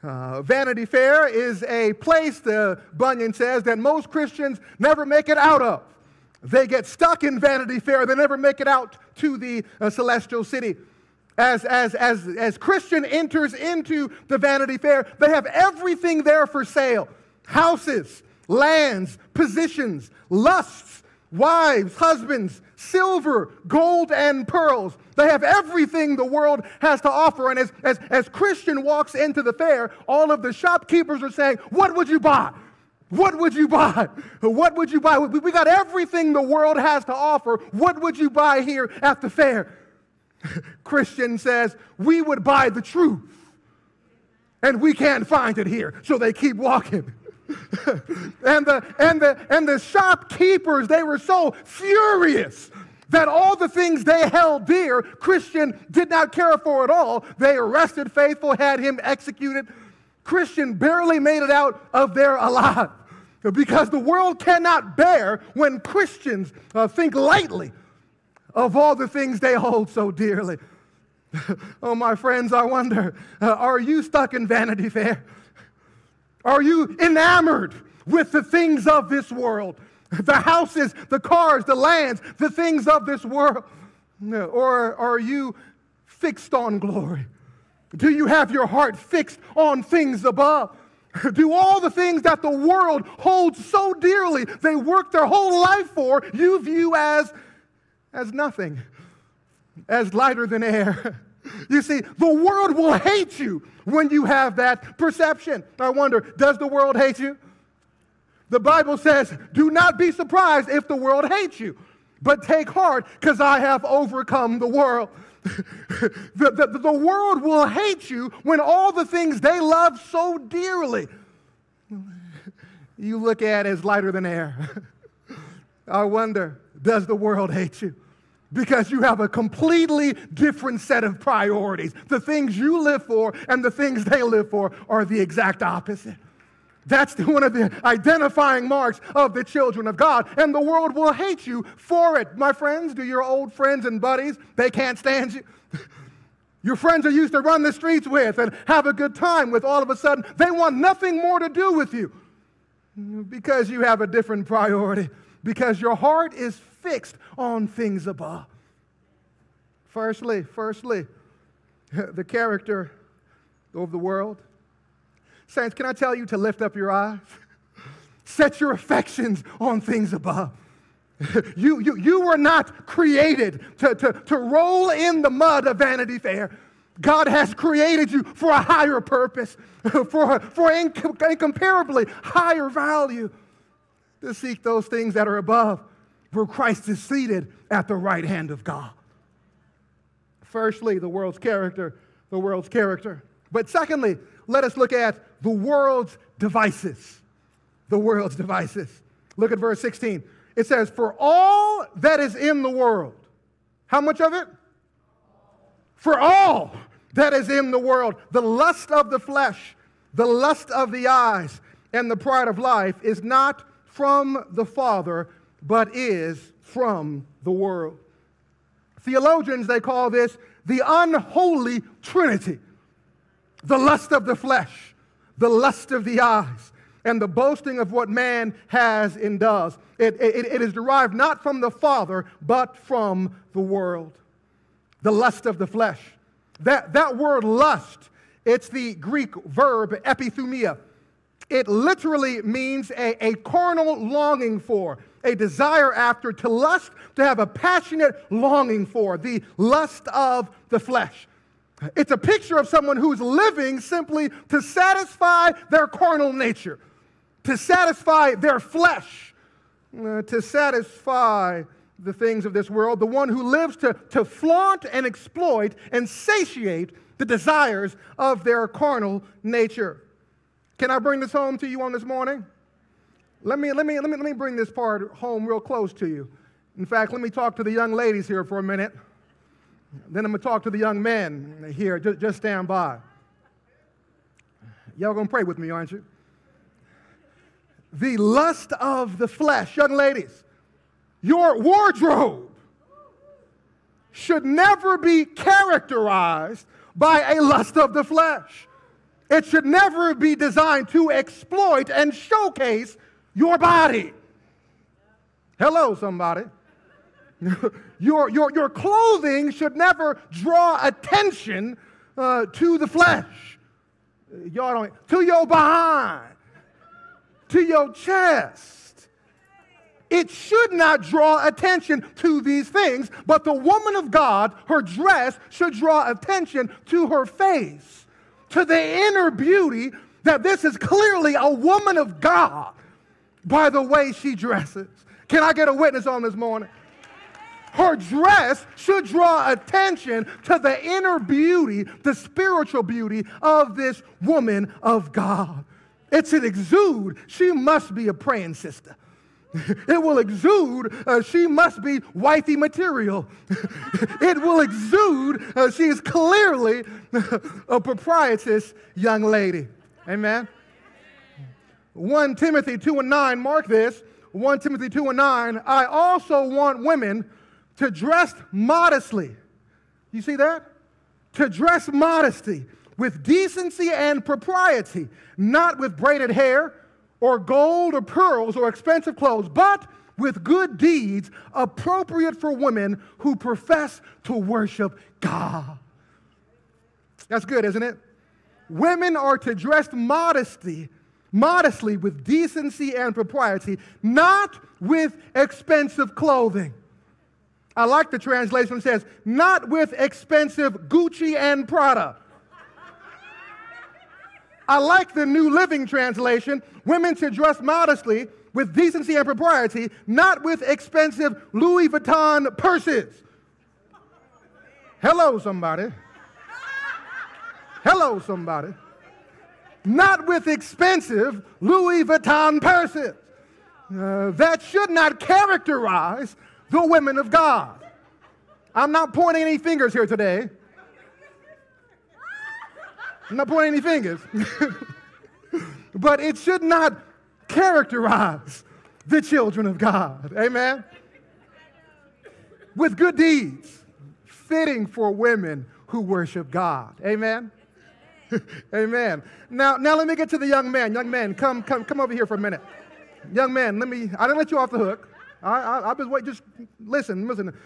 Uh, Vanity Fair is a place, the Bunyan says, that most Christians never make it out of. They get stuck in Vanity Fair, they never make it out to the uh, celestial city as, as, as, as Christian enters into the Vanity Fair, they have everything there for sale houses, lands, positions, lusts, wives, husbands, silver, gold, and pearls. They have everything the world has to offer. And as, as, as Christian walks into the fair, all of the shopkeepers are saying, What would you buy? What would you buy? What would you buy? We got everything the world has to offer. What would you buy here at the fair? Christian says, we would buy the truth. And we can't find it here. So they keep walking. and, the, and, the, and the shopkeepers, they were so furious that all the things they held dear, Christian did not care for at all. They arrested Faithful, had him executed. Christian barely made it out of there alive because the world cannot bear when Christians uh, think lightly of all the things they hold so dearly. oh, my friends, I wonder uh, are you stuck in Vanity Fair? Are you enamored with the things of this world? The houses, the cars, the lands, the things of this world? Or are you fixed on glory? Do you have your heart fixed on things above? Do all the things that the world holds so dearly, they work their whole life for, you view as as nothing, as lighter than air. You see, the world will hate you when you have that perception. I wonder, does the world hate you? The Bible says, do not be surprised if the world hates you, but take heart because I have overcome the world. the, the, the world will hate you when all the things they love so dearly you look at as lighter than air. I wonder, does the world hate you? Because you have a completely different set of priorities. The things you live for and the things they live for are the exact opposite. That's one of the identifying marks of the children of God. And the world will hate you for it. My friends, do your old friends and buddies, they can't stand you. Your friends are used to run the streets with and have a good time with, all of a sudden, they want nothing more to do with you because you have a different priority, because your heart is fixed on things above. Firstly, firstly, the character of the world. Saints, can I tell you to lift up your eyes? Set your affections on things above. you, you, you were not created to, to, to roll in the mud of Vanity Fair. God has created you for a higher purpose, for, for incomparably higher value. to seek those things that are above, where Christ is seated at the right hand of God. Firstly, the world's character, the world's character. But secondly, let us look at the world's devices. The world's devices. Look at verse 16. It says, For all that is in the world, how much of it? For all that is in the world, the lust of the flesh, the lust of the eyes, and the pride of life is not from the Father, but is from the world. Theologians, they call this the unholy trinity the lust of the flesh, the lust of the eyes, and the boasting of what man has and does. It, it, it is derived not from the Father, but from the world. The lust of the flesh. That, that word lust, it's the Greek verb epithumia. It literally means a, a carnal longing for, a desire after, to lust, to have a passionate longing for, the lust of the flesh. It's a picture of someone who's living simply to satisfy their carnal nature, to satisfy their flesh, uh, to satisfy the things of this world, the one who lives to, to flaunt and exploit and satiate the desires of their carnal nature. Can I bring this home to you on this morning? Let me, let me, let me, let me bring this part home real close to you. In fact, let me talk to the young ladies here for a minute. Then I'm going to talk to the young men here. Just, just stand by. Y'all going to pray with me, aren't you? The lust of the flesh. Young ladies, your wardrobe should never be characterized by a lust of the flesh. It should never be designed to exploit and showcase your body. Hello, somebody. your, your, your clothing should never draw attention uh, to the flesh. Y'all don't, to your behind, to your chest. It should not draw attention to these things, but the woman of God, her dress should draw attention to her face, to the inner beauty that this is clearly a woman of God by the way she dresses. Can I get a witness on this morning? Her dress should draw attention to the inner beauty, the spiritual beauty of this woman of God. It's an exude. She must be a praying sister. It will exude, uh, she must be wifey material. it will exude, uh, she is clearly a proprietress young lady. Amen. 1 Timothy 2 and 9, mark this. 1 Timothy 2 and 9. I also want women to dress modestly. You see that? To dress modesty with decency and propriety, not with braided hair or gold or pearls or expensive clothes, but with good deeds appropriate for women who profess to worship God. That's good, isn't it? Women are to dress modesty, modestly with decency and propriety, not with expensive clothing. I like the translation says, not with expensive Gucci and Prada. I like the New Living Translation. Women should dress modestly with decency and propriety, not with expensive Louis Vuitton purses. Hello, somebody. Hello, somebody. Not with expensive Louis Vuitton purses. Uh, that should not characterize the women of God. I'm not pointing any fingers here today. I'm not pointing any fingers. but it should not characterize the children of God. Amen? With good deeds, fitting for women who worship God. Amen? Amen. Now, now let me get to the young man. Young man, come, come, come over here for a minute. Young man, let me, I didn't let you off the hook. I, I, I've been. Just listen, listen.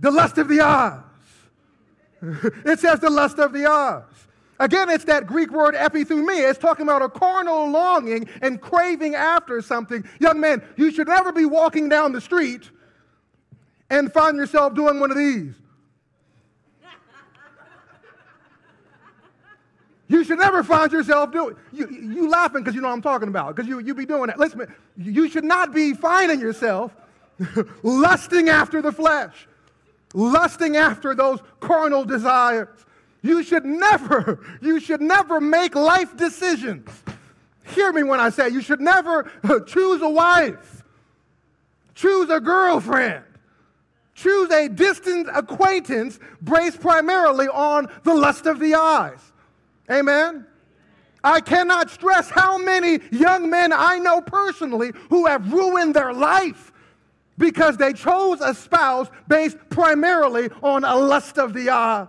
The lust of the eyes. it says the lust of the eyes. Again, it's that Greek word epithumia. It's talking about a carnal longing and craving after something. Young man, you should never be walking down the street and find yourself doing one of these. You should never find yourself doing. You, you laughing because you know what I'm talking about because you you be doing that. Listen, you should not be finding yourself lusting after the flesh, lusting after those carnal desires. You should never, you should never make life decisions. Hear me when I say you should never choose a wife, choose a girlfriend, choose a distant acquaintance based primarily on the lust of the eyes. Amen. I cannot stress how many young men I know personally who have ruined their life because they chose a spouse based primarily on a lust of the eyes.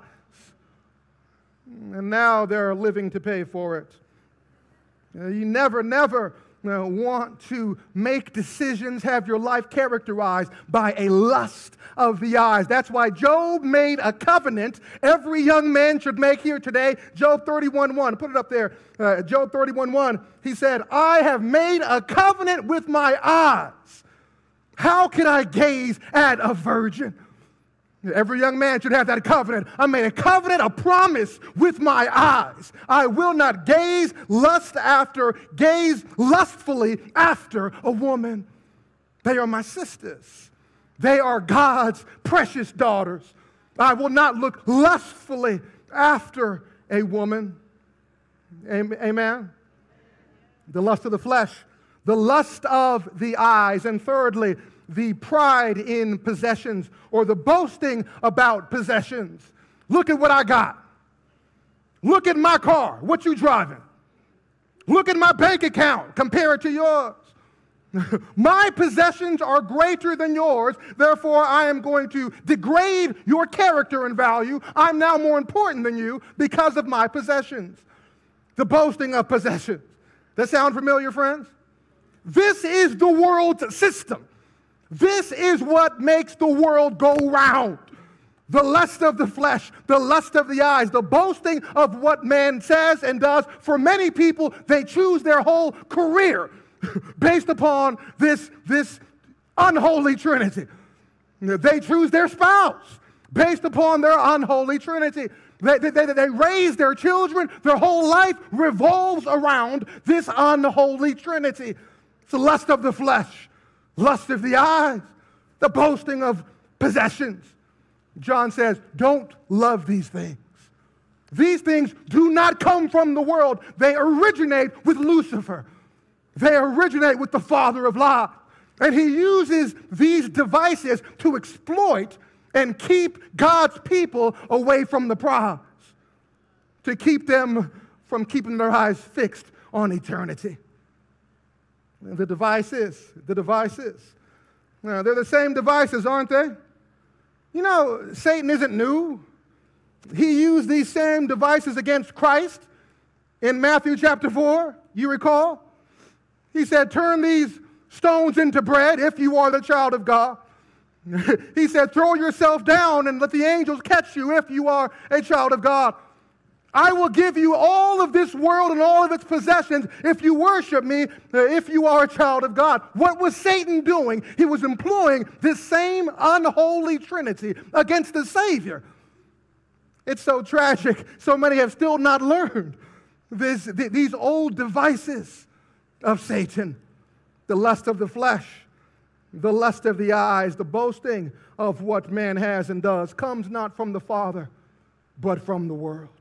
And now they're living to pay for it. You never, never uh, want to make decisions, have your life characterized by a lust of the eyes. That's why Job made a covenant every young man should make here today. Job 31 1. Put it up there. Uh, Job 31 1. He said, I have made a covenant with my eyes. How can I gaze at a virgin? Every young man should have that covenant. I made a covenant, a promise with my eyes. I will not gaze lust after, gaze lustfully after a woman. They are my sisters. They are God's precious daughters. I will not look lustfully after a woman. Amen. The lust of the flesh, the lust of the eyes, and thirdly, the pride in possessions or the boasting about possessions. Look at what I got. Look at my car. What you driving? Look at my bank account. Compare it to yours. my possessions are greater than yours. Therefore, I am going to degrade your character and value. I'm now more important than you because of my possessions. The boasting of possessions. That sound familiar, friends? This is the world's system. This is what makes the world go round. The lust of the flesh, the lust of the eyes, the boasting of what man says and does. For many people, they choose their whole career based upon this, this unholy trinity. They choose their spouse based upon their unholy trinity. They, they, they, raise their children, their whole life revolves around this unholy trinity. It's the lust of the flesh, lust of the eyes, the boasting of possessions. John says, don't love these things. These things do not come from the world, they originate with Lucifer. They originate with the father of lies. And he uses these devices to exploit and keep God's people away from the prize, to keep them from keeping their eyes fixed on eternity. The devices, the devices. Now, they're the same devices, aren't they? You know, Satan isn't new. He used these same devices against Christ in Matthew chapter 4, you recall? He said, Turn these stones into bread if you are the child of God. he said, Throw yourself down and let the angels catch you if you are a child of God. I will give you all of this world and all of its possessions if you worship me, uh, if you are a child of God. What was Satan doing? He was employing this same unholy trinity against the Savior. It's so tragic. So many have still not learned this, th- these old devices of Satan the lust of the flesh, the lust of the eyes, the boasting of what man has and does comes not from the Father, but from the world.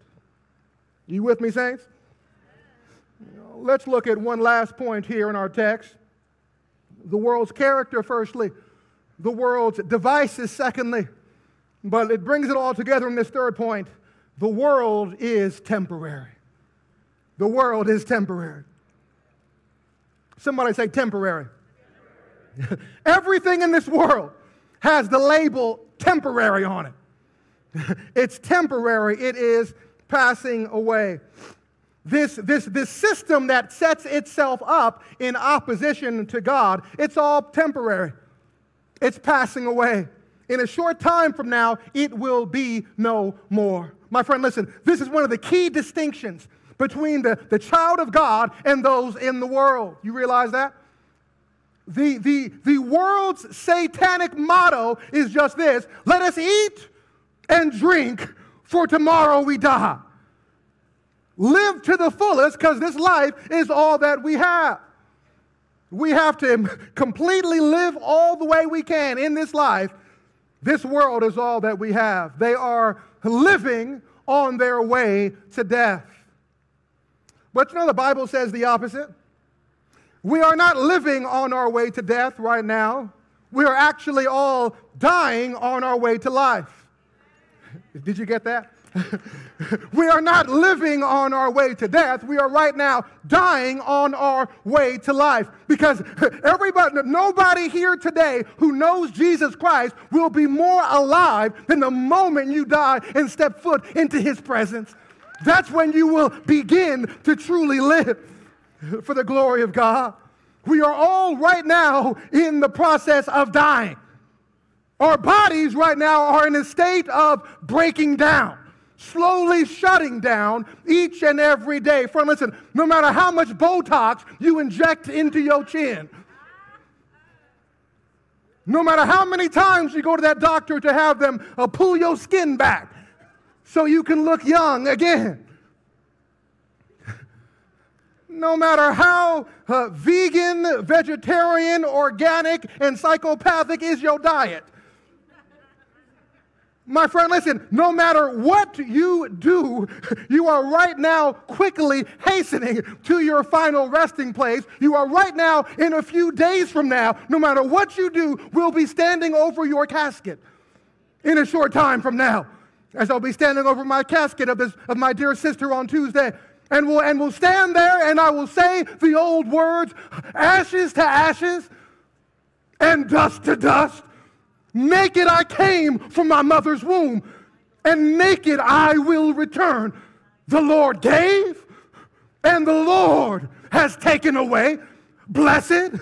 You with me, saints? Let's look at one last point here in our text. The world's character, firstly, the world's devices, secondly. But it brings it all together in this third point. The world is temporary. The world is temporary. Somebody say temporary. Everything in this world has the label temporary on it. it's temporary, it is passing away. This, this, this system that sets itself up in opposition to God, it's all temporary. It's passing away. In a short time from now, it will be no more. My friend, listen, this is one of the key distinctions between the, the child of God and those in the world. You realize that? The, the, the world's satanic motto is just this let us eat and drink, for tomorrow we die. live to the fullest because this life is all that we have. We have to completely live all the way we can in this life. This world is all that we have. They are living on their way to death. But you know, the Bible says the opposite. We are not living on our way to death right now. We are actually all dying on our way to life. Did you get that? we are not living on our way to death. We are right now dying on our way to life. Because everybody, nobody here today who knows Jesus Christ will be more alive than the moment you die and step foot into his presence. That's when you will begin to truly live for the glory of God. We are all right now in the process of dying. Our bodies right now are in a state of breaking down, slowly shutting down each and every day. Friend, listen, no matter how much Botox you inject into your chin, no matter how many times you go to that doctor to have them uh, pull your skin back so you can look young again. No matter how uh, vegan, vegetarian, organic, and psychopathic is your diet. My friend, listen, no matter what you do, you are right now quickly hastening to your final resting place. You are right now, in a few days from now, no matter what you do, we'll be standing over your casket in a short time from now. As I'll be standing over my casket of, this, of my dear sister on Tuesday. And we'll, and we'll stand there and I will say the old words ashes to ashes and dust to dust. Naked I came from my mother's womb, and naked I will return. The Lord gave, and the Lord has taken away. Blessed,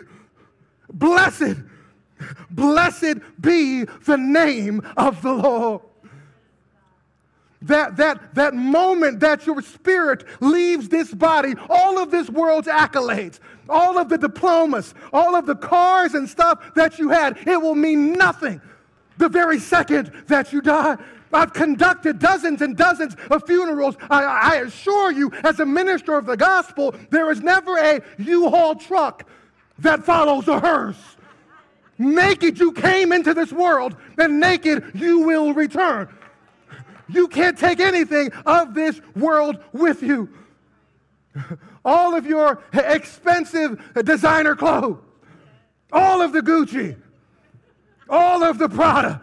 blessed, blessed be the name of the Lord that, that, that moment that your spirit leaves this body, all of this world's accolades, all of the diplomas, all of the cars and stuff that you had, it will mean nothing the very second that you die. I've conducted dozens and dozens of funerals. I, I assure you, as a minister of the gospel, there is never a U Haul truck that follows a hearse. Naked you came into this world, and naked you will return. You can't take anything of this world with you. All of your expensive designer clothes, all of the Gucci, all of the Prada,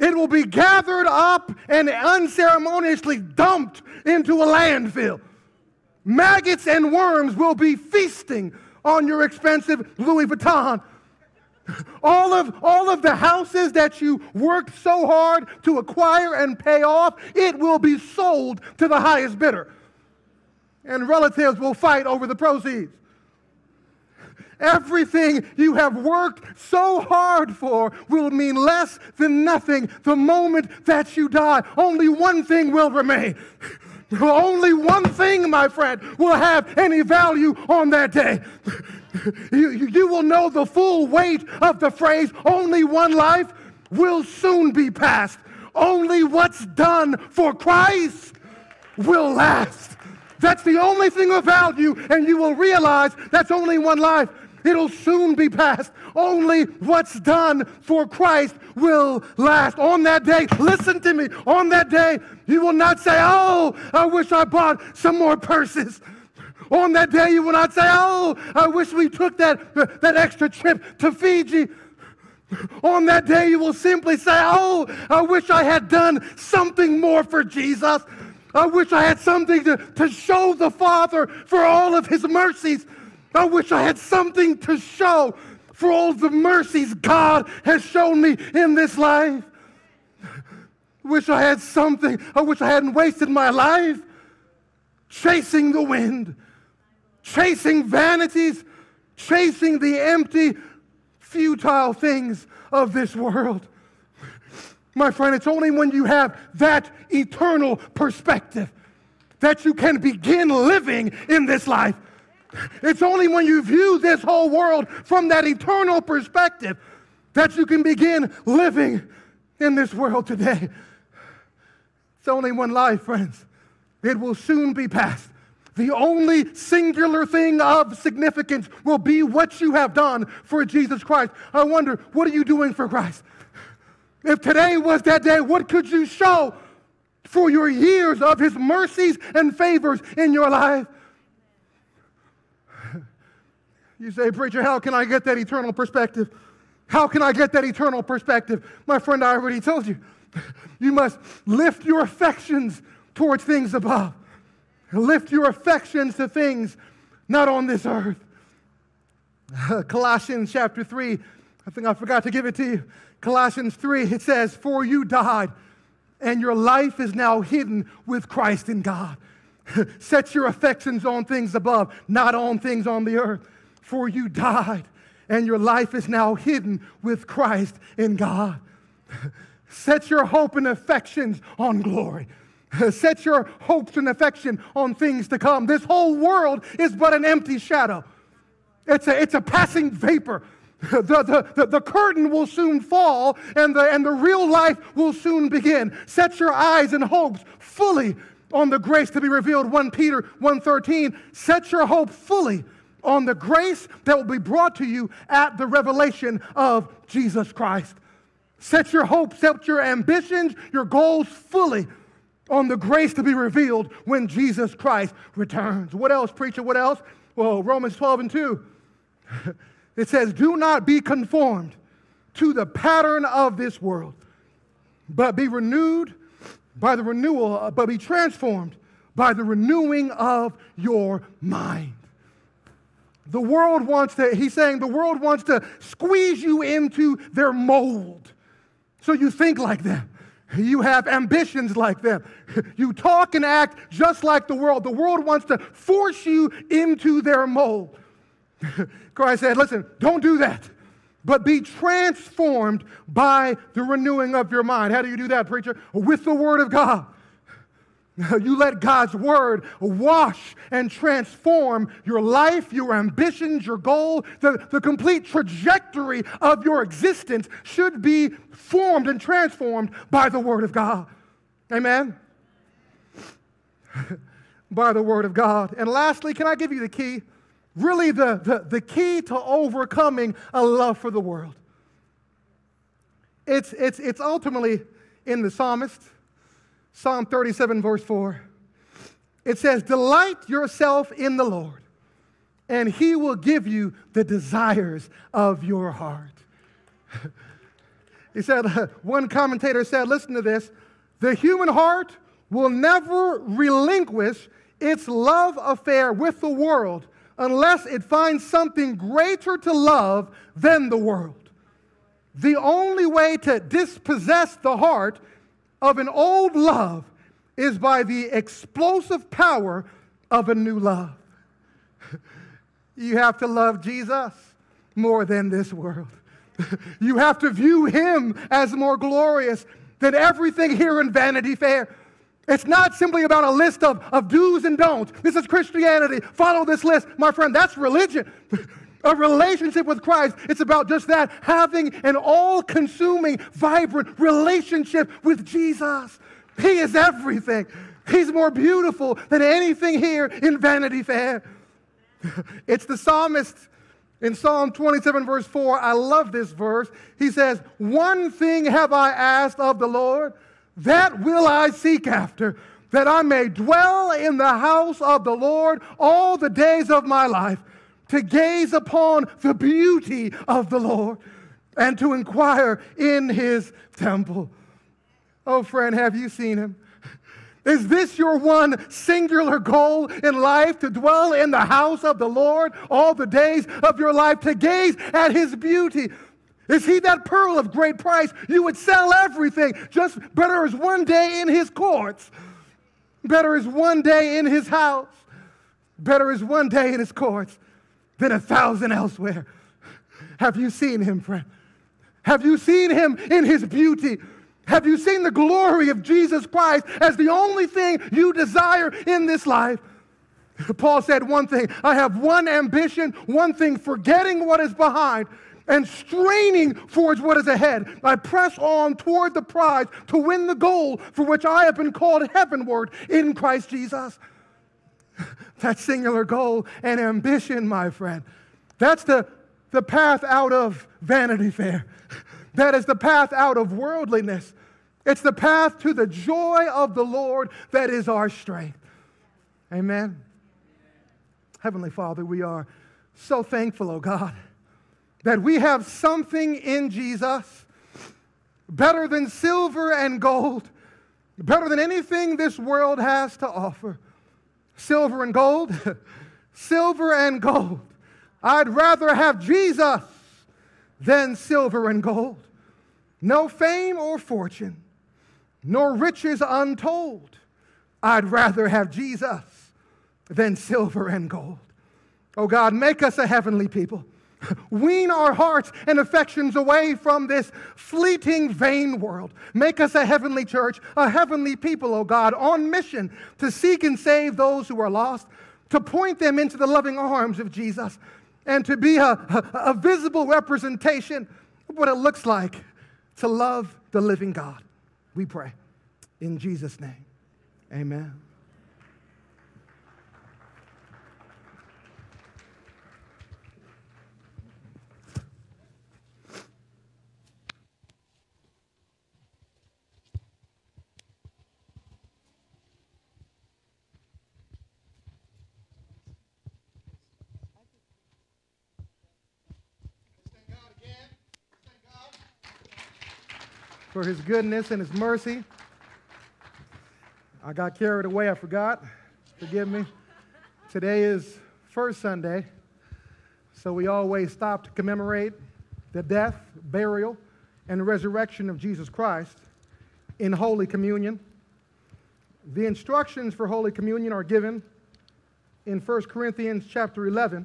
it will be gathered up and unceremoniously dumped into a landfill. Maggots and worms will be feasting on your expensive Louis Vuitton all of, all of the houses that you worked so hard to acquire and pay off, it will be sold to the highest bidder. And relatives will fight over the proceeds. Everything you have worked so hard for will mean less than nothing the moment that you die. Only one thing will remain. Only one thing, my friend, will have any value on that day. You, you will know the full weight of the phrase, only one life will soon be past. Only what's done for Christ will last. That's the only thing of value, and you will realize that's only one life. It'll soon be past. Only what's done for Christ will last. On that day, listen to me, on that day, you will not say, Oh, I wish I bought some more purses. On that day, you will not say, Oh, I wish we took that, that extra trip to Fiji. On that day, you will simply say, Oh, I wish I had done something more for Jesus. I wish I had something to, to show the Father for all of his mercies. I wish I had something to show for all the mercies God has shown me in this life. Wish I had something. I wish I hadn't wasted my life chasing the wind chasing vanities, chasing the empty, futile things of this world. My friend, it's only when you have that eternal perspective that you can begin living in this life. It's only when you view this whole world from that eternal perspective that you can begin living in this world today. It's only one life, friends. It will soon be past. the only singular thing of significance will be what you have done for Jesus Christ. I wonder, what are you doing for Christ? If today was that day, what could you show for your years of his mercies and favors in your life? You say, Preacher, how can I get that eternal perspective? How can I get that eternal perspective? My friend, I already told you. You must lift your affections towards things above. Lift your affections to things not on this earth. Colossians chapter 3, I think I forgot to give it to you. Colossians 3, it says, For you died, and your life is now hidden with Christ in God. Set your affections on things above, not on things on the earth. For you died, and your life is now hidden with Christ in God. Set your hope and affections on glory. Set your hopes and affection on things to come. This whole world is but an empty shadow. It's a, it's a passing vapor. The, the, the, the, curtain will soon fall and the, and the real life will soon begin. Set your eyes and hopes fully on the grace to be revealed. 1 Peter 1.13, set your hope fully on the grace that will be brought to you at the revelation of Jesus Christ. Set your hope, set your ambitions, your goals fully on the grace to be revealed when Jesus Christ returns. What else, preacher? What else? Well, Romans 12 and 2. It says, Do not be conformed to the pattern of this world, but be renewed by the renewal, but be transformed by the renewing of your mind. The world wants to, he's saying, the world wants to squeeze you into their mold. So you think like them. You have ambitions like them. You talk and act just like the world. The world wants to force you into their mold. Christ said, listen, don't do that, but be transformed by the renewing of your mind. How do you do that, preacher? With the Word of God. You let God's Word wash and transform your life, your ambitions, your goal. The, the complete trajectory of your existence should be formed and transformed by the Word of God. Amen? by the Word of God. And lastly, can I give you the key? Really the, the, the key to overcoming a love for the world. It's, it's, it's ultimately in the psalmist, Psalm 37, verse 4. It says, Delight yourself in the Lord, and he will give you the desires of your heart. he said, one commentator said, Listen to this the human heart will never relinquish its love affair with the world unless it finds something greater to love than the world. The only way to dispossess the heart of an old love is by the explosive power of a new love. you have to love Jesus more than this world. you have to view him as more glorious than everything here in Vanity Fair. It's not simply about a list of, of do's and don'ts. This is Christianity. Follow this list. My friend, that's religion. a relationship with Christ, it's about just that having an all consuming, vibrant relationship with Jesus. He is everything. He's more beautiful than anything here in Vanity Fair. it's the psalmist in Psalm 27, verse 4. I love this verse. He says, One thing have I asked of the Lord that will I seek after, that I may dwell in the house of the Lord all the days of my life, to gaze upon the beauty of the Lord and to inquire in his temple. Oh, friend, have you seen him? Is this your one singular goal in life to dwell in the house of the Lord all the days of your life, to gaze at his beauty? Is he that pearl of great price? You would sell everything. Just better is one day in his courts. Better is one day in his house. Better is one day in his courts than a thousand elsewhere. Have you seen him, friend? Have you seen him in his beauty? Have you seen the glory of Jesus Christ as the only thing you desire in this life? Paul said one thing I have one ambition, one thing, forgetting what is behind and straining towards what is ahead. I press on toward the prize to win the goal for which I have been called heavenward in Christ Jesus. that singular goal and ambition, my friend. That's the, the path out of Vanity Fair. That is the path out of worldliness. It's the path to the joy of the Lord that is our strength. Amen. Heavenly Father, we are so thankful, oh God, that we have something in Jesus better than silver and gold, better than anything this world has to offer. Silver and gold, silver and gold. I'd rather have Jesus than silver and gold. No fame or fortune, nor riches untold. I'd rather have Jesus than silver and gold. Oh God, make us a heavenly people. Wean our hearts and affections away from this fleeting, vain world. Make us a heavenly church, a heavenly people, oh God, on mission to seek and save those who are lost, to point them into the loving arms of Jesus, and to be a, a, a visible representation of what it looks like to love the living God. We pray. In Jesus' name, amen. For his goodness and his mercy. I got carried away, I forgot. Forgive me. Today is First Sunday, so we always stop to commemorate the death, burial, and resurrection of Jesus Christ in Holy Communion. The instructions for Holy Communion are given in 1 Corinthians chapter 11.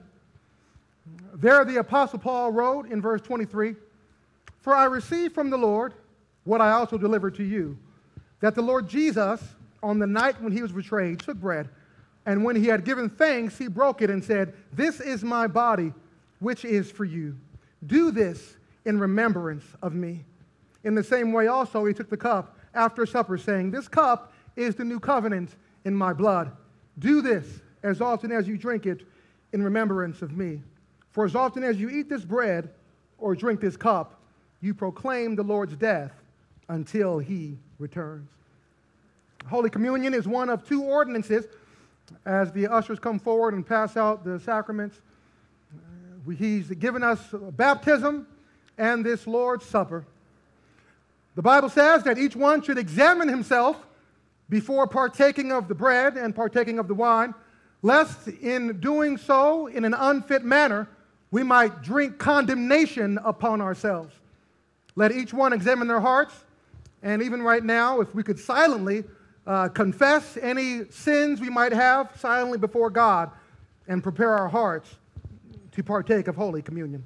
There, the Apostle Paul wrote in verse 23 For I received from the Lord what I also delivered to you that the Lord Jesus, on the night when he was betrayed, took bread, and when he had given thanks, he broke it and said, This is my body, which is for you. Do this in remembrance of me. In the same way, also, he took the cup after supper, saying, This cup is the new covenant in my blood. Do this as often as you drink it in remembrance of me. For as often as you eat this bread or drink this cup, you proclaim the Lord's death until he returns. Holy Communion is one of two ordinances as the ushers come forward and pass out the sacraments. Uh, he's given us baptism and this Lord's Supper. The Bible says that each one should examine himself before partaking of the bread and partaking of the wine, lest in doing so in an unfit manner, we might drink condemnation upon ourselves. Let each one examine their hearts and even right now, if we could silently uh, confess any sins we might have silently before God and prepare our hearts to partake of Holy Communion.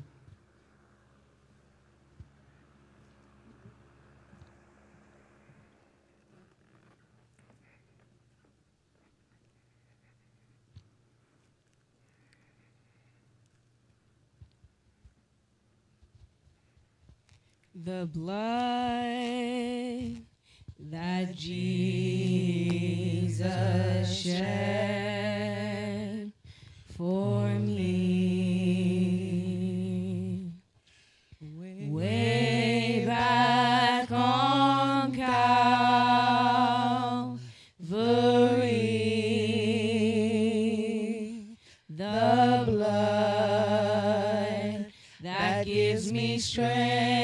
The blood that Jesus shed for me. Way back on Calvary, the blood that gives me strength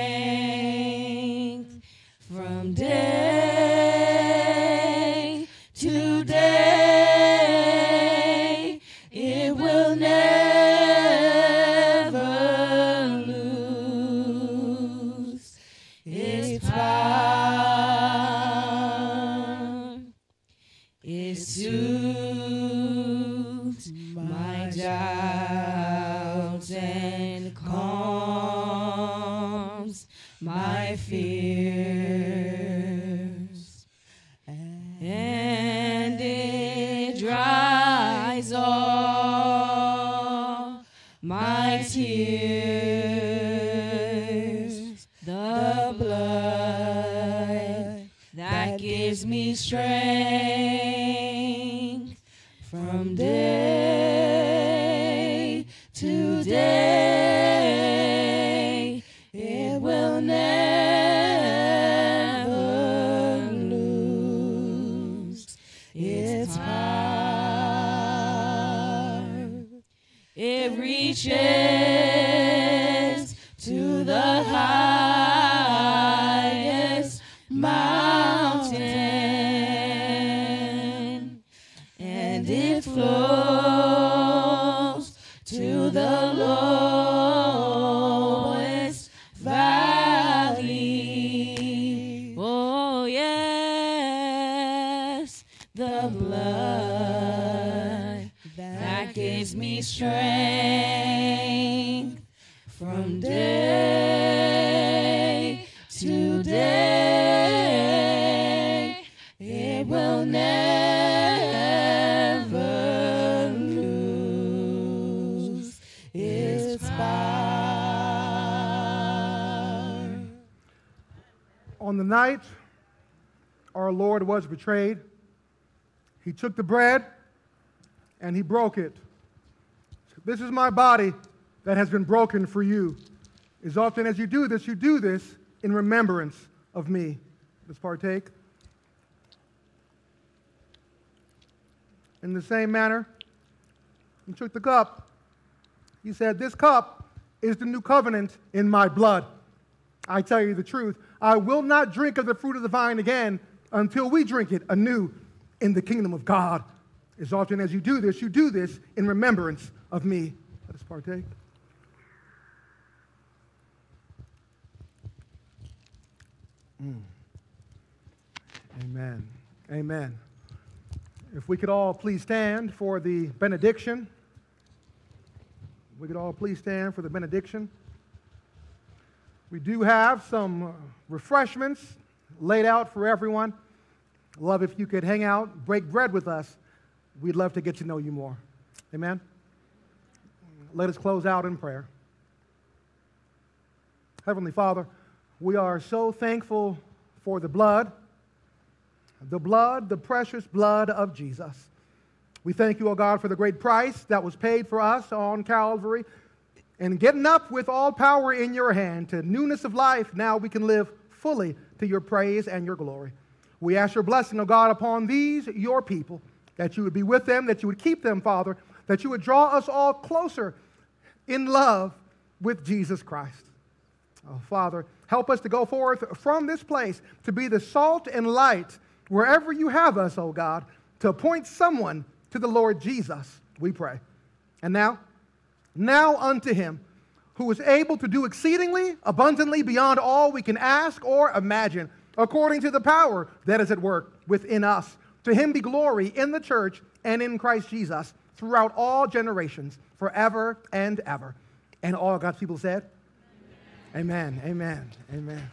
night our Lord was betrayed, he took the bread and he broke it. This is my body that has been broken for you. As often as you do this, you do this in remembrance of me. Let's partake. In the same manner, he took the cup. He said, This cup is the new covenant in my blood. I tell you the truth, I will not drink of the fruit of the vine again until we drink it anew in the kingdom of God. As often as you do this, you do this in remembrance of me. Let us partake. Mm. Amen. Amen. If we could all please stand for the benediction. We could all please stand for the benediction. We do have some uh, refreshments laid out for everyone. Love if you could hang out, break bread with us. We'd love to get to know you more. Amen. Let us close out in prayer. Heavenly Father, we are so thankful for the blood, the blood, the precious blood of Jesus. We thank you, O God, for the great price that was paid for us on Calvary. And getting up with all power in your hand to newness of life, now we can live fully to your praise and your glory. We ask your blessing, O God, upon these, your people, that you would be with them, that you would keep them, Father, that you would draw us all closer in love with Jesus Christ. Oh, Father, help us to go forth from this place to be the salt and light wherever you have us, O God, to point someone to the Lord Jesus, we pray. And now, now unto him who is able to do exceedingly abundantly beyond all we can ask or imagine, according to the power that is at work within us. To him be glory in the church and in Christ Jesus throughout all generations, forever and ever. And all God's people said, Amen, amen, amen.